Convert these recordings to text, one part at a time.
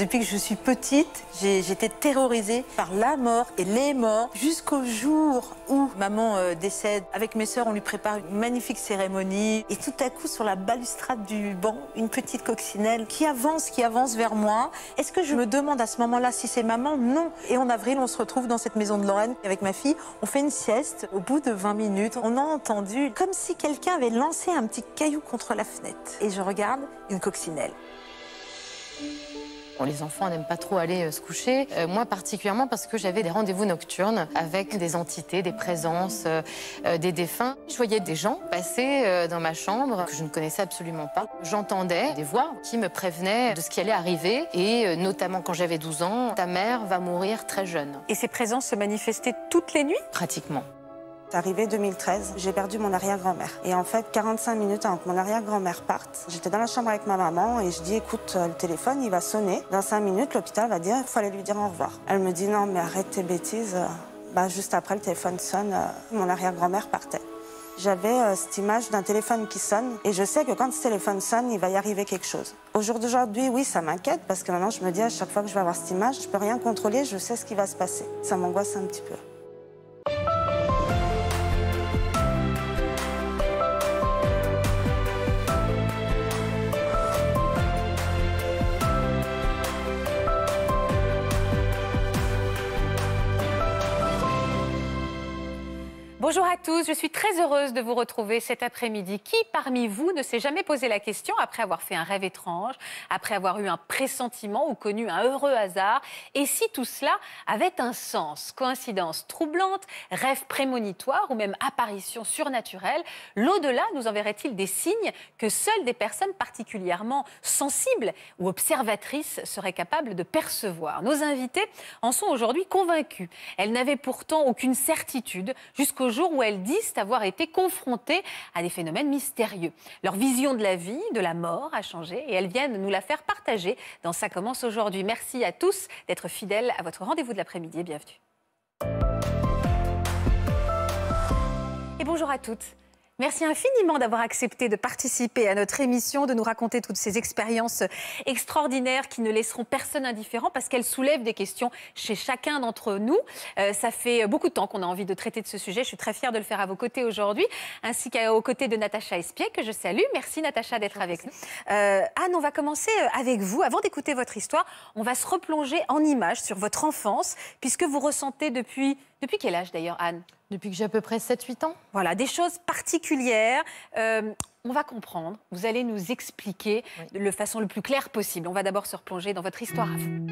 Depuis que je suis petite, j'étais terrorisée par la mort et les morts jusqu'au jour où maman euh, décède. Avec mes sœurs, on lui prépare une magnifique cérémonie. Et tout à coup, sur la balustrade du banc, une petite coccinelle qui avance, qui avance vers moi. Est-ce que je me demande à ce moment-là si c'est maman? Non. Et en avril, on se retrouve dans cette maison de Lorraine avec ma fille. On fait une sieste. Au bout de 20 minutes, on a entendu comme si quelqu'un avait lancé un petit caillou contre la fenêtre. Et je regarde une coccinelle les enfants n'aiment pas trop aller euh, se coucher. Euh, moi particulièrement parce que j'avais des rendez-vous nocturnes avec des entités, des présences, euh, des défunts. Je voyais des gens passer dans ma chambre que je ne connaissais absolument pas. J'entendais des voix qui me prévenaient de ce qui allait arriver et notamment quand j'avais 12 ans, ta mère va mourir très jeune. Et ces présences se manifestaient toutes les nuits? Pratiquement. Arrivé 2013, j'ai perdu mon arrière-grand-mère. Et en fait, 45 minutes avant que mon arrière-grand-mère parte, j'étais dans la chambre avec ma maman et je dis écoute, euh, le téléphone, il va sonner. Dans 5 minutes, l'hôpital va dire il aller lui dire au revoir. Elle me dit non, mais arrête tes bêtises. Bah, juste après, le téléphone sonne, euh, mon arrière-grand-mère partait. J'avais euh, cette image d'un téléphone qui sonne et je sais que quand ce téléphone sonne, il va y arriver quelque chose. Au jour d'aujourd'hui, oui, ça m'inquiète parce que maintenant je me dis à chaque fois que je vais avoir cette image, je peux rien contrôler, je sais ce qui va se passer. Ça m'angoisse un petit peu. Bonjour à tous, je suis très heureuse de vous retrouver cet après-midi. Qui parmi vous ne s'est jamais posé la question, après avoir fait un rêve étrange, après avoir eu un pressentiment ou connu un heureux hasard, et si tout cela avait un sens Coïncidence troublante, rêve prémonitoire ou même apparition surnaturelle L'au-delà nous enverrait-il des signes que seules des personnes particulièrement sensibles ou observatrices seraient capables de percevoir? Nos invités en sont aujourd'hui convaincus. Elles n'avaient pourtant aucune certitude jusqu'au jour où elles disent avoir été confrontées à des phénomènes mystérieux. Leur vision de la vie, de la mort a changé et elles viennent nous la faire partager dans Ça commence aujourd'hui. Merci à tous d'être fidèles à votre rendez-vous de l'après-midi bienvenue. Et bonjour à toutes. Merci infiniment d'avoir accepté de participer à notre émission, de nous raconter toutes ces expériences extraordinaires qui ne laisseront personne indifférent parce qu'elles soulèvent des questions chez chacun d'entre nous. Euh, ça fait beaucoup de temps qu'on a envie de traiter de ce sujet. Je suis très fière de le faire à vos côtés aujourd'hui, ainsi qu'aux côtés de Natacha Espier, que je salue. Merci Natacha d'être avec nous. Euh, Anne, on va commencer euh, avec vous. Avant d'écouter votre histoire, on va se replonger en images sur votre enfance, puisque vous ressentez depuis... Depuis quel âge d'ailleurs, Anne depuis que j'ai à peu près 7-8 ans. Voilà, des choses particulières. Euh, on va comprendre, vous allez nous expliquer de la façon le plus claire possible. On va d'abord se replonger dans votre histoire à vous.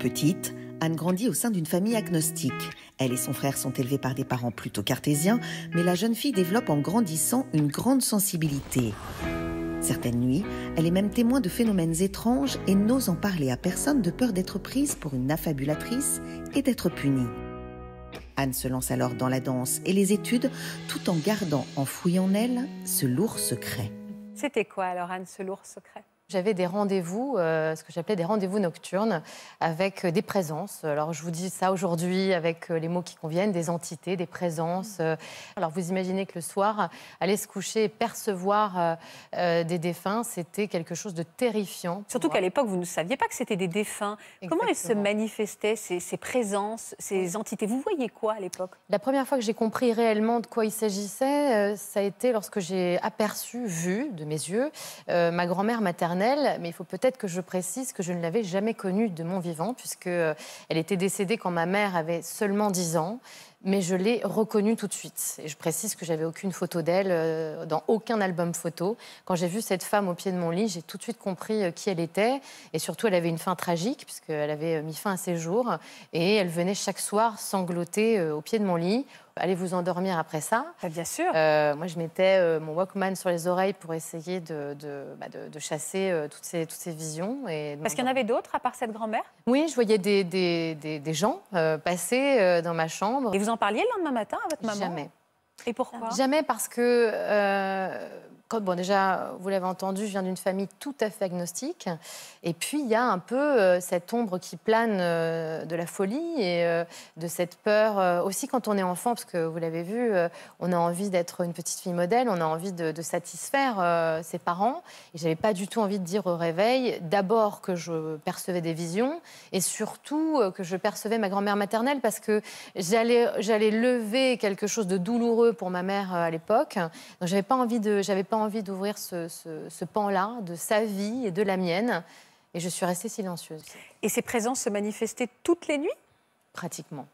Petite, Anne grandit au sein d'une famille agnostique. Elle et son frère sont élevés par des parents plutôt cartésiens, mais la jeune fille développe en grandissant une grande sensibilité. Certaines nuits, elle est même témoin de phénomènes étranges et n'ose en parler à personne de peur d'être prise pour une affabulatrice et d'être punie. Anne se lance alors dans la danse et les études tout en gardant enfoui en elle ce lourd secret. C'était quoi alors Anne, ce lourd secret? J'avais des rendez-vous, euh, ce que j'appelais des rendez-vous nocturnes, avec euh, des présences. Alors, je vous dis ça aujourd'hui avec euh, les mots qui conviennent, des entités, des présences. Alors, vous imaginez que le soir, aller se coucher et percevoir des défunts, c'était quelque chose de terrifiant. Surtout qu'à l'époque, vous ne saviez pas que c'était des défunts. Comment elles se manifestaient, ces, ces présences, ces entités? Vous voyez quoi à l'époque? La première fois que j'ai compris réellement de quoi il s'agissait, ça a été lorsque j'ai aperçu, vu de mes yeux, ma grand-mère maternelle mais il faut peut-être que je précise que je ne l'avais jamais connue de mon vivant, puisqu'elle euh, était décédée quand ma mère avait seulement 10 ans mais je l'ai reconnue tout de suite. Et je précise que j'avais aucune photo d'elle euh, dans aucun album photo. Quand j'ai vu cette femme au pied de mon lit, j'ai tout de suite compris euh, qui elle était. Et surtout, elle avait une fin tragique, puisqu'elle avait mis fin à ses jours. Et elle venait chaque soir sangloter au pied de mon lit, allez vous endormir après ça. Bah, bien sûr. Euh, moi, je mettais euh, mon Walkman sur les oreilles pour essayer de, de, bah, chasser euh, toutes, ces, toutes ces visions. Et Parce qu'il y en avait d'autres à part cette grand-mère? Oui, je voyais des, des, des, gens passer dans ma chambre. Et vous en parliez le lendemain matin à votre maman? Jamais. Et pourquoi? Jamais parce que bon, déjà, vous l'avez entendu, je viens d'une famille tout à fait agnostique. Et puis, il y a un peu euh, cette ombre qui plane euh, de la folie et euh, de cette peur aussi quand on est enfant, parce que vous l'avez vu, on a envie d'être une petite fille modèle, on a envie de, satisfaire ses parents. Et j'avais pas du tout envie de dire au réveil, d'abord que je percevais des visions et surtout que je percevais ma grand-mère maternelle parce que j'allais, lever quelque chose de douloureux pour ma mère à l'époque. Donc, j'avais pas envie de, envie d'ouvrir ce, pan-là de sa vie et de la mienne. Et je suis restée silencieuse. Et ces présences se manifestaient toutes les nuits? Pratiquement.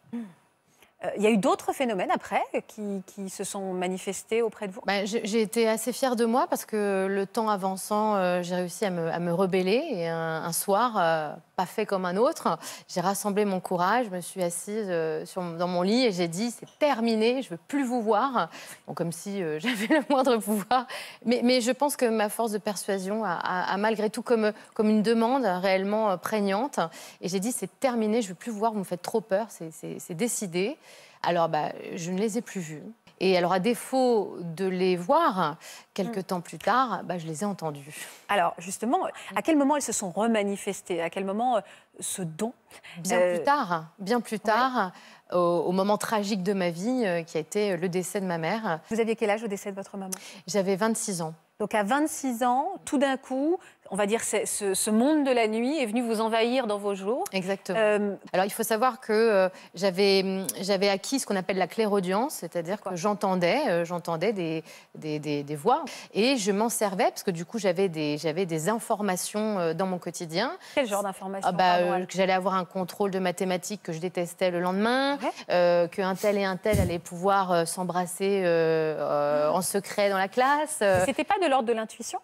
Euh, il y a eu d'autres phénomènes après qui, se sont manifestés auprès de vous? Ben, J'ai été assez fière de moi parce que le temps avançant, euh, j'ai réussi à me, rebeller. Et un, soir, euh, pas fait comme un autre, j'ai rassemblé mon courage, je me suis assise sur, dans mon lit et j'ai dit c'est terminé, je veux plus vous voir. comme si j'avais le moindre pouvoir. Mais, je pense que ma force de persuasion a, malgré tout comme, une demande réellement prégnante. Et j'ai dit c'est terminé, je veux plus vous voir, vous me faites trop peur, c'est décidé. Alors, bah, je ne les ai plus vus. Et alors, à défaut de les voir, quelques mm. temps plus tard, bah, je les ai entendus. Alors, justement, à quel moment elles se sont remanifestées? À quel moment euh, ce don Bien plus euh, tard, bien plus tard, au, moment tragique de ma vie, euh, qui a été le décès de ma mère. Vous aviez quel âge au décès de votre maman? J'avais 26 ans. Donc à 26 ans, tout d'un coup, on va dire, ce, ce, monde de la nuit est venu vous envahir dans vos jours. Exactement. Euh, Alors, il faut savoir que euh, j'avais, j'avais acquis ce qu'on appelle la clairaudience, c'est-à-dire que j'entendais, euh, j'entendais des, des, des, voix et je m'en servais parce que du coup, j'avais des, j'avais des informations dans mon quotidien. Quel genre d'informations ah bah, Que j'allais avoir un contrôle de mathématiques que je détestais le lendemain, ouais. qu'un tel et un tel allaient pouvoir s'embrasser en secret dans la classe. C'était pas de l'ordre de l'intuition?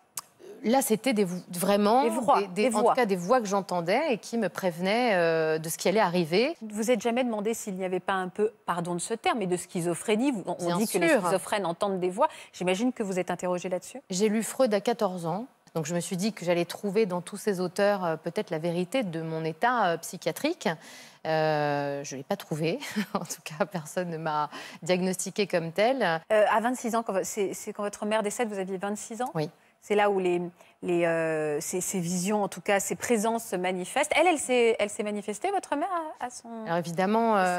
Là, c'était des, vraiment des voix, des, en tout cas des voix que j'entendais et qui me prévenaient euh, de ce qui allait arriver. Vous n'êtes jamais demandé s'il n'y avait pas un peu, pardon de ce terme, mais de schizophrénie On, dit que les schizophrènes entendent des voix. J'imagine que vous êtes interrogé là-dessus. J'ai lu Freud à 14 ans. Donc je me suis dit que j'allais trouver dans tous ces auteurs euh, peut-être la vérité de mon état euh, psychiatrique. je ne l'ai pas trouvé. en tout cas, personne ne m'a diagnostiqué comme tel. à 26 ans, c'est quand votre mère décède, vous aviez 26 ans? Oui. C'est là où les, les, euh, ces, visions, en tout cas, ces présences se manifestent. Elle, elle s'est manifestée, votre mère, à, son. Alors évidemment, euh,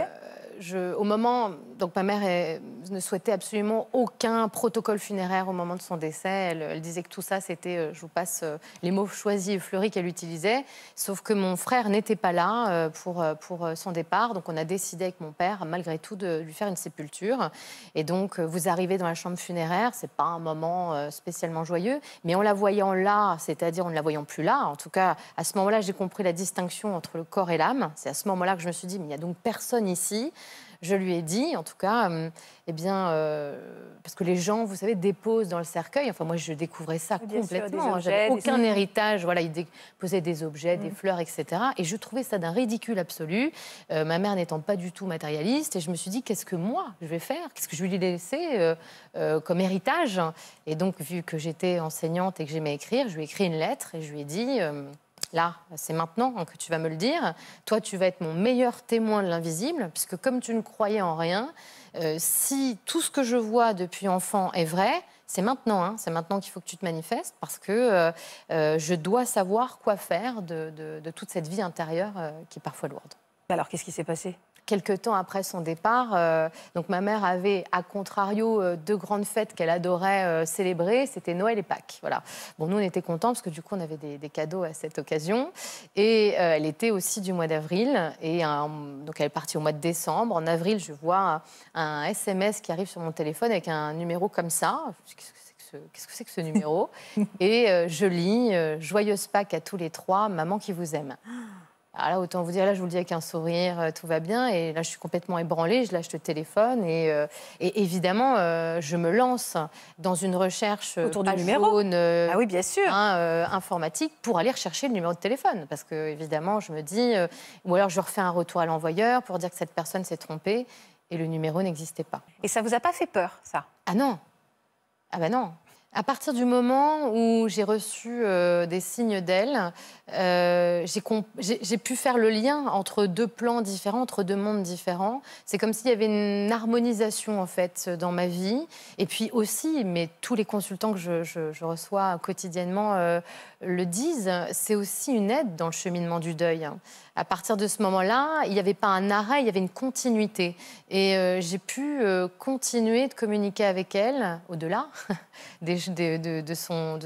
au moment, donc ma mère ne souhaitait absolument aucun protocole funéraire au moment de son décès. Elle, disait que tout ça, c'était, euh, je vous passe euh, les mots choisis et fleuris qu'elle utilisait. Sauf que mon frère n'était pas là euh, pour, pour son départ. Donc on a décidé avec mon père, malgré tout, de lui faire une sépulture. Et donc vous arrivez dans la chambre funéraire, c'est pas un moment spécialement joyeux, mais en la voyant là, c'est-à-dire en ne la voyant plus là, en tout cas à ce moment-là, j'ai compris la distinction entre le corps et l'âme. C'est à ce moment-là que je me suis dit, mais il n'y a donc personne ici je lui ai dit, en tout cas, euh, eh bien, euh, parce que les gens, vous savez, déposent dans le cercueil. Enfin, moi, je découvrais ça complètement. J'avais aucun héritage. Voilà, ils déposaient des objets, des mm. fleurs, etc. Et je trouvais ça d'un ridicule absolu. Euh, ma mère n'étant pas du tout matérialiste, et je me suis dit, qu'est-ce que moi je vais faire? Qu'est-ce que je vais lui laisser comme héritage? Et donc, vu que j'étais enseignante et que j'aimais écrire, je lui ai écrit une lettre et je lui ai dit là, c'est maintenant que tu vas me le dire. Toi, tu vas être mon meilleur témoin de l'invisible, puisque comme tu ne croyais en rien, euh, si tout ce que je vois depuis enfant est vrai, c'est maintenant, hein, c'est maintenant qu'il faut que tu te manifestes, parce que euh, euh, je dois savoir quoi faire de, de toute cette vie intérieure qui est parfois lourde. Alors, qu'est-ce qui s'est passé? Quelques temps après son départ, euh, donc ma mère avait, à contrario, euh, deux grandes fêtes qu'elle adorait euh, célébrer, c'était Noël et Pâques. Voilà. Bon, nous, on était contents parce que du coup, on avait des, cadeaux à cette occasion. Et elle était aussi du mois d'avril. Et donc, elle est partie au mois de décembre. En avril, je vois un SMS qui arrive sur mon téléphone avec un numéro comme ça. Qu'est-ce que c'est que ce numéro? Et je lis Joyeuse Pâques à tous les trois, maman qui vous aime. Alors là, autant vous dire, là, je vous le dis avec un sourire, euh, tout va bien. Et là, je suis complètement ébranlée, je lâche le téléphone. Et, euh, évidemment, euh, je me lance dans une recherche autour du numéro. ah oui, bien sûr. Hein, informatique pour aller rechercher le numéro de téléphone. Parce que, évidemment, je me dis, ou alors je refais un retour à l'envoyeur pour dire que cette personne s'est trompée et le numéro n'existait pas. Et ça vous a pas fait peur, ça? Ah non. Ah ben non. À partir du moment où j'ai reçu euh, des signes d'elle, euh, j'ai pu faire le lien entre deux plans différents, entre deux mondes différents. C'est comme s'il y avait une harmonisation en fait dans ma vie. Et puis aussi, mais tous les consultants que je, reçois quotidiennement euh, le disent, c'est aussi une aide dans le cheminement du deuil. À partir de ce moment-là, il n'y avait pas un arrêt, il y avait une continuité. Et euh, j'ai pu euh, continuer de communiquer avec elle, au-delà de,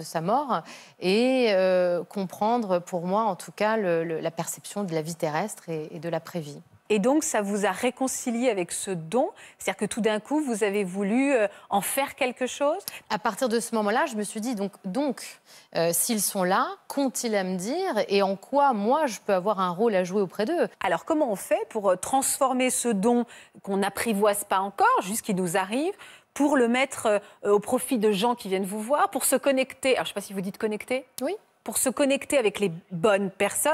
sa mort, et euh, comprendre pour moi, en tout cas, la perception de la vie terrestre et, et de l'après-vie. Et donc, ça vous a réconcilié avec ce don? C'est-à-dire que tout d'un coup, vous avez voulu euh, en faire quelque chose? À partir de ce moment-là, je me suis dit, donc, donc euh, s'ils sont là, qu'ont-ils à me dire? Et en quoi, moi, je peux avoir un rôle à jouer auprès d'eux? Alors, comment on fait pour euh, transformer ce don qu'on n'apprivoise pas encore, juste qui nous arrive, pour le mettre au profit de gens qui viennent vous voir, pour se connecter? Alors, je ne sais pas si vous dites connecter. Oui. Pour se connecter avec les bonnes personnes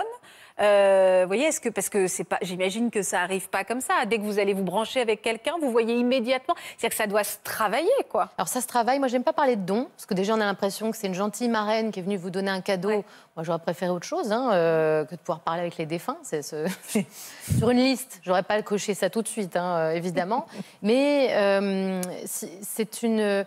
euh, vous voyez, est-ce que parce que c'est pas, j'imagine que ça arrive pas comme ça. Dès que vous allez vous brancher avec quelqu'un, vous voyez immédiatement. C'est-à-dire que ça doit se travailler, quoi. Alors ça se travaille. Moi, j'aime pas parler de don parce que déjà on a l'impression que c'est une gentille marraine qui est venue vous donner un cadeau. Moi, j'aurais préféré autre chose hein, euh, que de pouvoir parler avec les défunts. C'est sur une liste. J'aurais pas coché ça tout de suite, hein, euh, évidemment. Mais euh, c'est une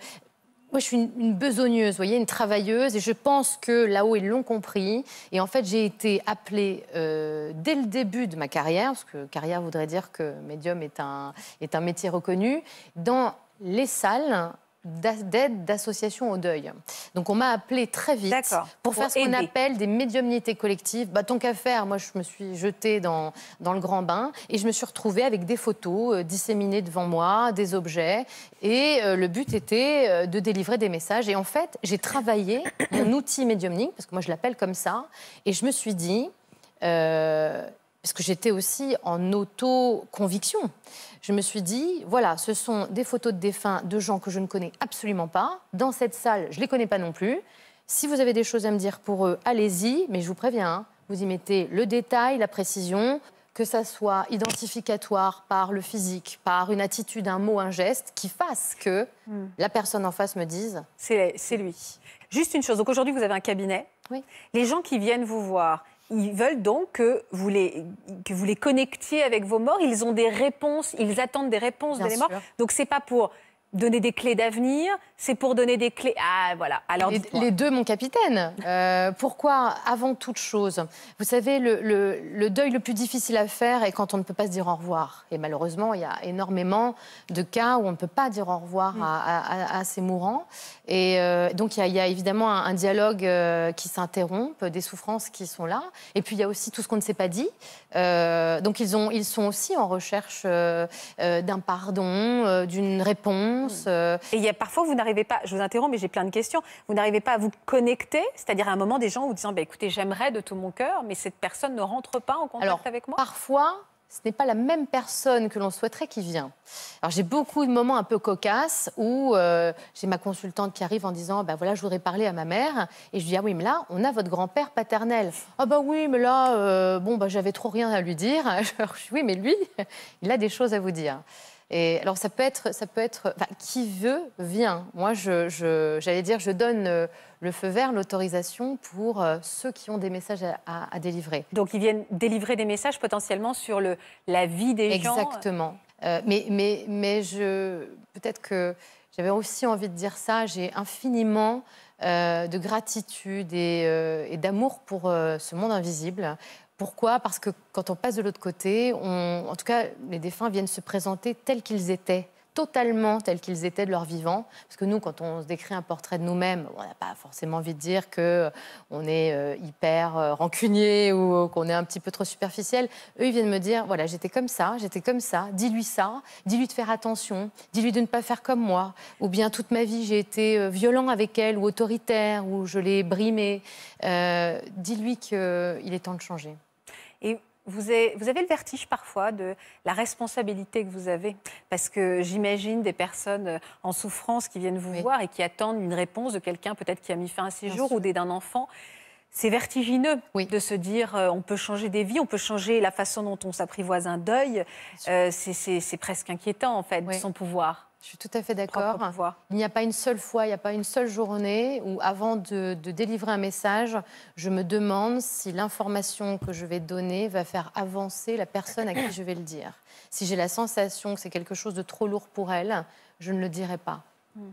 moi, je suis une, besogneuse, voyez, une travailleuse, et je pense que là-haut, ils l'ont compris. Et en fait, j'ai été appelée euh, dès le début de ma carrière, parce que carrière voudrait dire que médium est un, est un métier reconnu, dans les salles d'aide d'association au deuil. Donc on m'a appelé très vite pour, faire ce qu'on appelle des médiumnités collectives. Bah, tant qu'à faire, moi je me suis jetée dans, dans le grand bain et je me suis retrouvée avec des photos euh, disséminées devant moi, des objets. Et euh, le but était euh, de délivrer des messages. Et en fait, j'ai travaillé mon outil médiumnique, parce que moi je l'appelle comme ça, et je me suis dit, parce que j'étais aussi en auto-conviction. Je me suis dit, voilà, ce sont des photos de défunts de gens que je ne connais absolument pas. Dans cette salle, je ne les connais pas non plus. Si vous avez des choses à me dire pour eux, allez-y, mais je vous préviens, hein, vous y mettez le détail, la précision, que ça soit identificatoire par le physique, par une attitude, un mot, un geste, qui fasse que hmm. la personne en face me dise... C'est lui. Juste une chose, donc aujourd'hui vous avez un cabinet. Oui. Les gens qui viennent vous voir, ils veulent donc que vous, les, que vous les connectiez avec vos morts. Ils ont des réponses, ils attendent des réponses de les morts. Donc c'est pas pour donner des clés d'avenir, c'est pour donner des clés. Ah, voilà. Alors, les, deux, mon capitaine. Euh, pourquoi, avant toute chose, vous savez, le, deuil le plus difficile à faire est quand on ne peut pas se dire au revoir. Et malheureusement, il y a énormément de cas où on ne peut pas dire au revoir mm. à, ses mourants. Et euh, donc, il y, a, évidemment un, dialogue euh, qui s'interrompt, des souffrances qui sont là. Et puis, il y a aussi tout ce qu'on ne s'est pas dit. donc, ils, ont, ils sont aussi en recherche d'un pardon, d'une réponse. Et il y a parfois, vous n'arrivez pas, je vous interromps, mais j'ai plein de questions, vous n'arrivez pas à vous connecter, c'est-à-dire à un moment des gens vous disant, bah, écoutez, j'aimerais de tout mon cœur, mais cette personne ne rentre pas en contact avec moi. Parfois, ce n'est pas la même personne que l'on souhaiterait qui vient. Alors j'ai beaucoup de moments un peu cocasses où euh, j'ai ma consultante qui arrive en disant ben voilà je voudrais parler à ma mère et je dis ah oui mais là on a votre grand-père paternel. Ah bah oui mais là euh, bon bah j'avais trop rien à lui dire. Oui mais lui il a des choses à vous dire. Et alors ça peut être, ça peut être, qui veut vient. Moi, j'allais je, dire, je donne euh, le feu vert, l'autorisation pour euh, ceux qui ont des messages à, délivrer. Donc ils viennent délivrer des messages potentiellement sur le, la vie des gens. Exactement. Euh, mais, mais, mais je, peut-être que j'avais aussi envie de dire ça. J'ai infiniment de gratitude et, et d'amour pour ce monde invisible pourquoi? Parce que quand on passe de l'autre côté, en tout cas, les défunts viennent se présenter tels qu'ils étaient totalement tels qu'ils étaient de leur vivant. Parce que nous, quand on se décrit un portrait de nous-mêmes, on n'a pas forcément envie de dire qu'on euh, est euh, hyper euh, rancunier ou qu'on est un petit peu trop superficiel. Eux, ils viennent me dire, voilà, j'étais comme ça, j'étais comme ça, dis-lui ça, dis-lui de faire attention, dis-lui de ne pas faire comme moi. Ou bien toute ma vie, j'ai été violent avec elle ou autoritaire ou je l'ai brimé. dis-lui qu'il est temps de changer. Et vous avez, vous avez, le vertige parfois de la responsabilité que vous avez. Parce que j'imagine des personnes en souffrance qui viennent vous voir et qui attendent une réponse de quelqu'un peut-être qui a mis fin à ses jours ou d'un enfant. C'est vertigineux oui. de se dire euh, on peut changer des vies, on peut changer la façon dont on s'apprivoise un deuil. Euh, c'est presque inquiétant en fait, de son pouvoir. Je suis tout à fait d'accord. Il n'y a pas une seule fois, il n'y a pas une seule journée où, avant de, délivrer un message, je me demande si l'information que je vais donner va faire avancer la personne à qui je vais le dire. Si j'ai la sensation que c'est quelque chose de trop lourd pour elle, je ne le dirai pas. Hmm.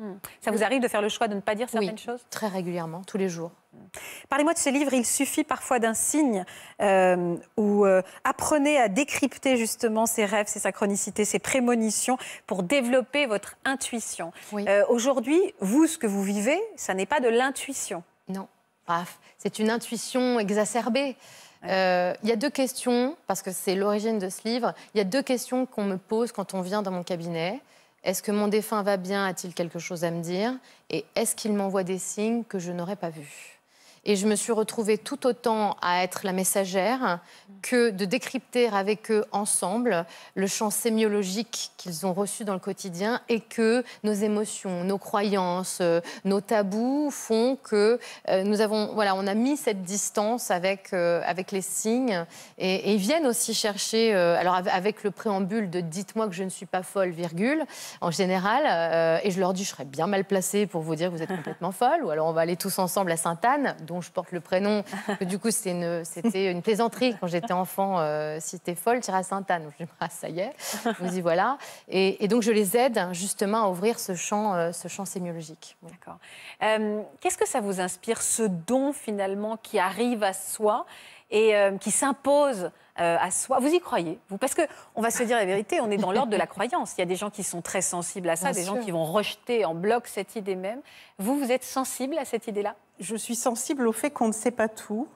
Hmm. Ça vous arrive de faire le choix de ne pas dire certaines oui, choses? Très régulièrement, tous les jours. Parlez-moi de ce livre, il suffit parfois d'un signe euh, ou euh, apprenez à décrypter justement ses rêves, ses synchronicités, ses prémonitions pour développer votre intuition. Euh, aujourd'hui, vous, ce que vous vivez, ça n'est pas de l'intuition. Non, c'est une intuition exacerbée. Il y a deux questions, parce que c'est l'origine de ce livre, il y a deux questions qu'on me pose quand on vient dans mon cabinet. Est-ce que mon défunt va bien A-t-il quelque chose à me dire? Et est-ce qu'il m'envoie des signes que je n'aurais pas vus? Et je me suis retrouvée tout autant à être la messagère que de décrypter avec eux ensemble le champ sémiologique qu'ils ont reçu dans le quotidien et que nos émotions, nos croyances, euh, nos tabous font que euh, nous avons, voilà, on a mis cette distance avec, euh, avec les signes et, ils viennent aussi chercher, alors avec le préambule de dites-moi que je ne suis pas folle, virgule, en général, et je leur dis je serais bien mal placée pour vous dire que vous êtes complètement folle, ou alors on va aller tous ensemble à Sainte-Anne dont je porte le prénom. Que du coup, c'était une, plaisanterie quand j'étais enfant. Euh, si t'es folle, tu iras à Sainte-Anne. Je dis, ah, ça y est, je me dis voilà. Et, donc, je les aide justement à ouvrir ce champ, euh, ce champ sémiologique. D'accord. Euh, qu'est-ce que ça vous inspire, ce don finalement qui arrive à soi et qui s'impose à soi? Vous y croyez? Vous Parce que on va se dire la vérité, on est dans l'ordre de la croyance. Il y a des gens qui sont très sensibles à ça, des gens qui vont rejeter en bloc cette idée même. Vous, vous êtes sensible à cette idée-là? Je suis sensible au fait qu'on ne sait pas tout.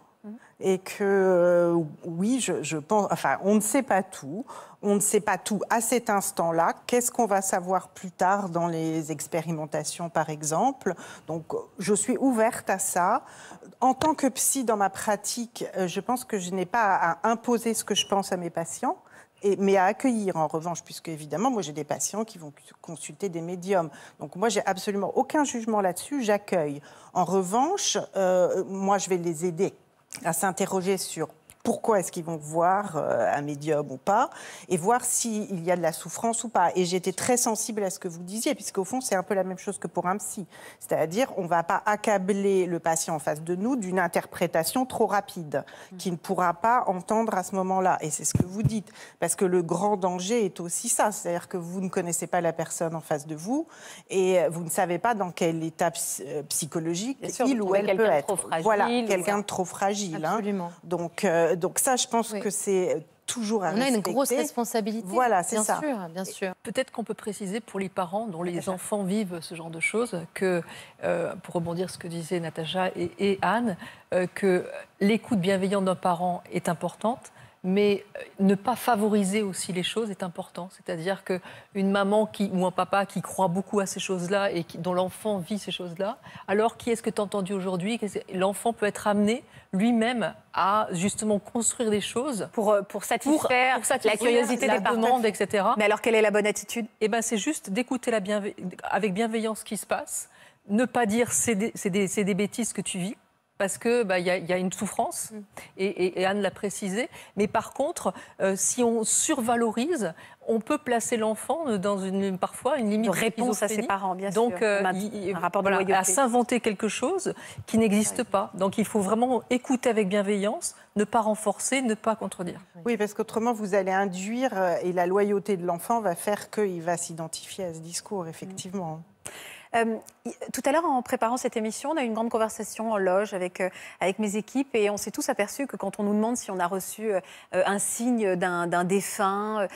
Et que euh, oui, je, pense, enfin, on ne sait pas tout, on ne sait pas tout à cet instant-là. Qu'est-ce qu'on va savoir plus tard dans les expérimentations, par exemple? Donc, je suis ouverte à ça. En tant que psy, dans ma pratique, euh, je pense que je n'ai pas à imposer ce que je pense à mes patients mais à accueillir en revanche, puisque évidemment, moi j'ai des patients qui vont consulter des médiums. Donc moi j'ai absolument aucun jugement là-dessus, j'accueille. En revanche, euh, moi je vais les aider à s'interroger sur pourquoi est-ce qu'ils vont voir euh, un médium ou pas, et voir s'il y a de la souffrance ou pas. Et j'étais très sensible à ce que vous disiez, puisqu'au fond, c'est un peu la même chose que pour un psy. C'est-à-dire, on ne va pas accabler le patient en face de nous d'une interprétation trop rapide, qui ne pourra pas entendre à ce moment-là. Et c'est ce que vous dites, parce que le grand danger est aussi ça, c'est-à-dire que vous ne connaissez pas la personne en face de vous, et vous ne savez pas dans quel état euh, psychologique il ou elle peut être. voilà, quelqu'un de trop fragile. Hein. Absolument. Donc, euh, donc ça, je pense que c'est toujours à On a une grosse responsabilité. Voilà, c'est ça. Sûr, bien sûr. Peut-être qu'on peut préciser pour les parents dont les enfants vivent ce genre de choses que, euh, pour rebondir ce que disaient Natacha et, Anne, euh, que l'écoute bienveillante d'un parent est importante, mais euh, ne pas favoriser aussi les choses est important. C'est-à-dire qu'une maman qui, ou un papa qui croit beaucoup à ces choses-là et qui, dont l'enfant vit ces choses-là, alors qui est-ce que tu as entendu aujourd'hui L'enfant peut être amené lui-même à justement construire des choses pour, euh, pour, satisfaire, la curiosité des demandes, etc. Mais alors quelle est la bonne attitude? Eh ben, c'est juste d'écouter avec bienveillance ce qui se passe, ne pas dire c'est des, des bêtises que tu vis parce qu'il bah, y, y, a une souffrance, mm. et, Anne l'a précisé. Mais par contre, euh, si on survalorise, on peut placer l'enfant dans une, parfois une limite de réponse à ses parents, bien Donc, sûr. Donc, euh, un rapport de à s'inventer quelque chose qui n'existe pas. Donc, il faut vraiment écouter avec bienveillance, ne pas renforcer, ne pas contredire. Oui, parce qu'autrement, vous allez induire, euh, et la loyauté de l'enfant va faire qu'il va s'identifier à ce discours, effectivement. Euh, tout à l'heure, en préparant cette émission, on a eu une grande conversation en loge avec, euh, avec mes équipes et on s'est tous aperçus que quand on nous demande si on a reçu euh, un signe d'un défunt,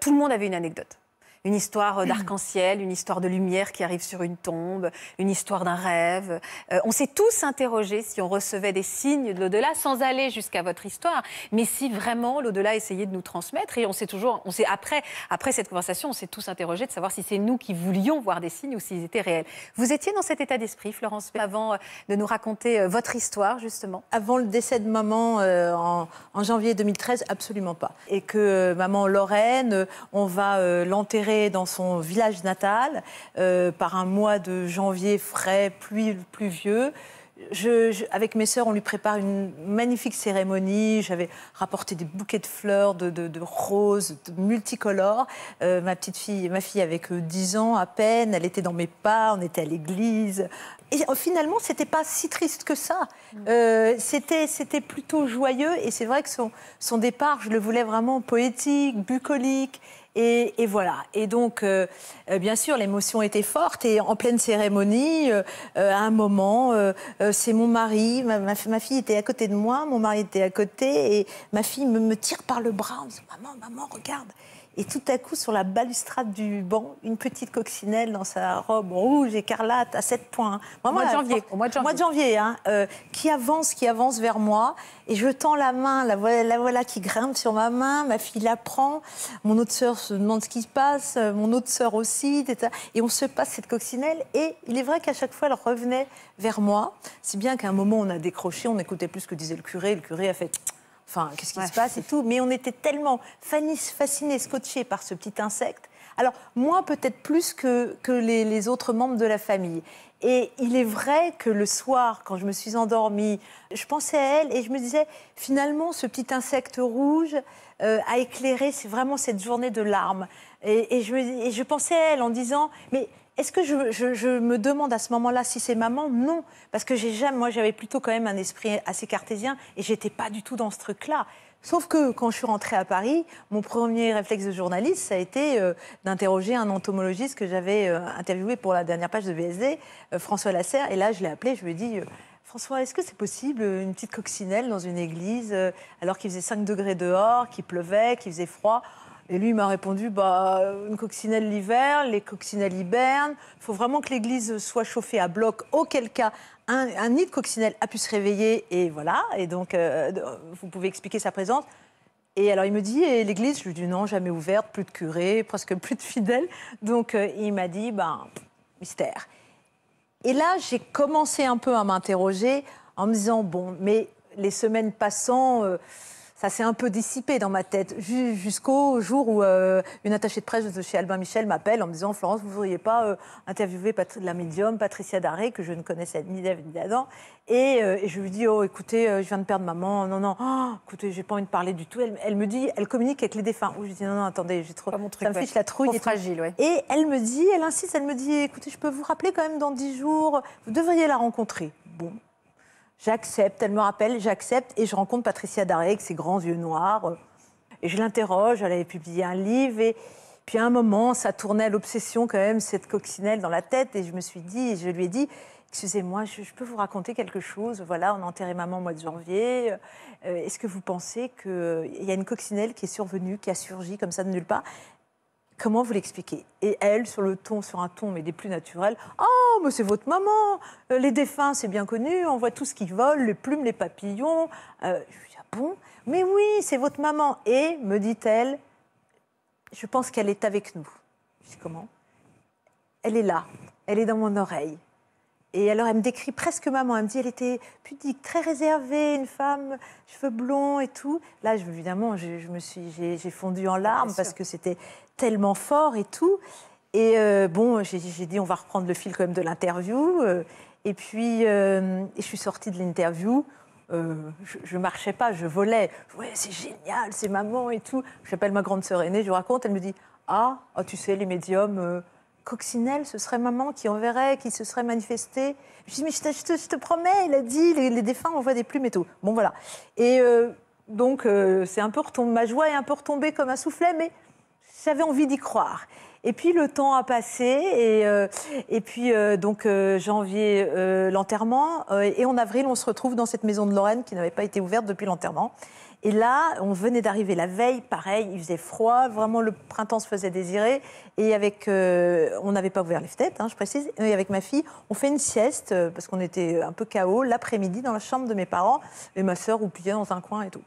tout le monde avait une anecdote une histoire euh, d'arc-en-ciel, une histoire de lumière qui arrive sur une tombe, une histoire d'un rêve. Euh, on s'est tous interrogés si on recevait des signes de l'au-delà, sans aller jusqu'à votre histoire, mais si vraiment l'au-delà essayait de nous transmettre. Et on s'est toujours, on s'est après, après cette conversation, on s'est tous interrogés de savoir si c'est nous qui voulions voir des signes ou s'ils étaient réels. Vous étiez dans cet état d'esprit, Florence, avant euh, de nous raconter votre histoire, justement? Avant le décès de maman en, en, janvier 2013, absolument pas. Et que maman Lorraine, on va l'enterrer dans son village natal euh, par un mois de janvier frais, pluvieux. je, avec mes sœurs, on lui prépare une magnifique cérémonie. J'avais rapporté des bouquets de fleurs, de, de, roses, de multicolores. Euh, ma petite fille, ma fille que 10 ans à peine, elle était dans mes pas, on était à l'église. Et euh, finalement, c'était pas si triste que ça. Mm. Euh, c'était, c'était plutôt joyeux. Et c'est vrai que son, son départ, je le voulais vraiment poétique, bucolique. Et, voilà. Et donc, euh, euh, bien sûr, l'émotion était forte. Et en pleine cérémonie, euh, à un moment, c'est mon mari, ma, fille était à côté de moi, mon mari était à côté, et ma fille me, tire par le bras en disant Maman, maman, regarde. Et tout à coup, sur la balustrade du banc, une petite coccinelle dans sa robe rouge écarlate à sept points. au, mois de janvier. au mois de janvier. Hein, euh, qui avance, qui avance vers moi. Et je tends la main, la voilà, la voilà qui grimpe sur ma main. Ma fille la prend. Mon autre sœur se demande ce qui se passe. Euh, mon autre sœur aussi. Et on se passe cette coccinelle. Et il est vrai qu'à chaque fois, elle revenait vers moi. Si bien qu'à un moment, on a décroché, on écoutait plus ce que disait le curé. Le curé a fait enfin, qu'est-ce qui se passe et tout. Mais on était tellement fascinés, scotchés par ce petit insecte. Alors, moi, peut-être plus que, que les, autres membres de la famille. Et il est vrai que le soir, quand je me suis endormie, je pensais à elle et je me disais, finalement, ce petit insecte rouge euh, a éclairé c'est vraiment cette journée de larmes. Et, je, et je pensais à elle en disant, mais est-ce que je, me demande à ce moment-là si c'est maman? Non, parce que j'ai jamais, moi j'avais plutôt quand même un esprit assez cartésien et j'étais pas du tout dans ce truc-là. Sauf que quand je suis rentrée à Paris, mon premier réflexe de journaliste, ça a été euh, d'interroger un entomologiste que j'avais euh, interviewé pour la dernière page de VSD, euh, François Lasserre. Et là, je l'ai appelé, je lui ai dit François, est-ce que c'est possible une petite coccinelle dans une église alors qu'il faisait 5 degrés dehors, qu'il pleuvait, qu'il faisait froid? Et lui, il m'a répondu bah, une coccinelle l'hiver, les coccinelles hibernent. Il faut vraiment que l'église soit chauffée à bloc, auquel cas un, nid de coccinelle a pu se réveiller. Et voilà. Et donc, euh, vous pouvez expliquer sa présence. Et alors, il me dit et l'église? Je lui dis non, jamais ouverte, plus de curés, presque plus de fidèles. Donc, euh, il m'a dit ben, mystère. Et là, j'ai commencé un peu à m'interroger en me disant bon, mais les semaines passant. Euh, ça s'est un peu dissipé dans ma tête jusqu'au jour où euh, une attachée de presse de chez Albin Michel m'appelle en me disant Florence, vous ne voudriez pas euh, interviewer la médium Patricia Daré, que je ne connaissais ni ni d'Adam. Euh, et, je lui dis Oh, écoutez, je viens de perdre maman. Non, non, oh, écoutez, j'ai pas envie de parler du tout. Elle, me dit Elle communique avec les défunts. je lui dis Non, non, attendez, j'ai trop. Ça me fiche la trouille. Trop fragile, ouais. Et elle me dit Elle insiste, elle me dit Écoutez, je peux vous rappeler quand même dans dix jours, vous devriez la rencontrer. Bon, J'accepte, elle me rappelle, j'accepte et je rencontre Patricia Daré avec ses grands yeux noirs. Et je l'interroge, elle avait publié un livre et puis à un moment, ça tournait l'obsession quand même, cette coccinelle dans la tête et je me suis dit, je lui ai dit, excusez-moi, je, peux vous raconter quelque chose? Voilà, on a enterré maman au mois de janvier. Euh, est-ce que vous pensez qu'il y a une coccinelle qui est survenue, qui a surgi comme ça de nulle part? Comment vous l'expliquez? Et elle, sur le ton, sur un ton, mais des plus naturels, oh, mais c'est votre maman. Euh, les défunts, c'est bien connu. On voit tout ce qui vole, les plumes, les papillons. Euh, je dis, ah bon? Mais oui, c'est votre maman. Et me dit-elle, je pense qu'elle est avec nous. Je dis comment? Elle est là. Elle est dans mon oreille. Et alors, elle me décrit presque maman. Elle me dit, elle était pudique, très réservée, une femme, cheveux blonds et tout. Là, évidemment, je, me suis, j'ai fondu en larmes parce que c'était tellement fort et tout. Et euh, bon, j'ai dit, on va reprendre le fil quand même de l'interview. Euh, et puis, euh, je suis sortie de l'interview. je, ne marchais pas, je volais. Ouais, c'est génial, c'est maman et tout. J'appelle ma grande sœur aînée, je raconte. Elle me dit, ah, oh, tu sais, les médiums Coccinelle, ce serait maman qui enverrait, qui se serait manifestée. Je dis, mais je te, promets, il a dit, les, défunts envoient des plumes et tout. Bon, voilà. Et euh, donc, euh, c'est un peu retombé, ma joie est un peu retombée comme un soufflet, mais j'avais envie d'y croire. Et puis le temps a passé et, euh, et puis donc janvier l'enterrement et en avril on se retrouve dans cette maison de Lorraine qui n'avait pas été ouverte depuis l'enterrement et là, on venait d'arriver la veille, pareil, il faisait froid, vraiment le printemps se faisait désirer. Et avec, euh, on n'avait pas ouvert les fenêtres, hein, je précise. Et avec ma fille, on fait une sieste euh, parce qu'on était un peu chaos l'après-midi dans la chambre de mes parents et ma sœur oubliait dans un coin et tout.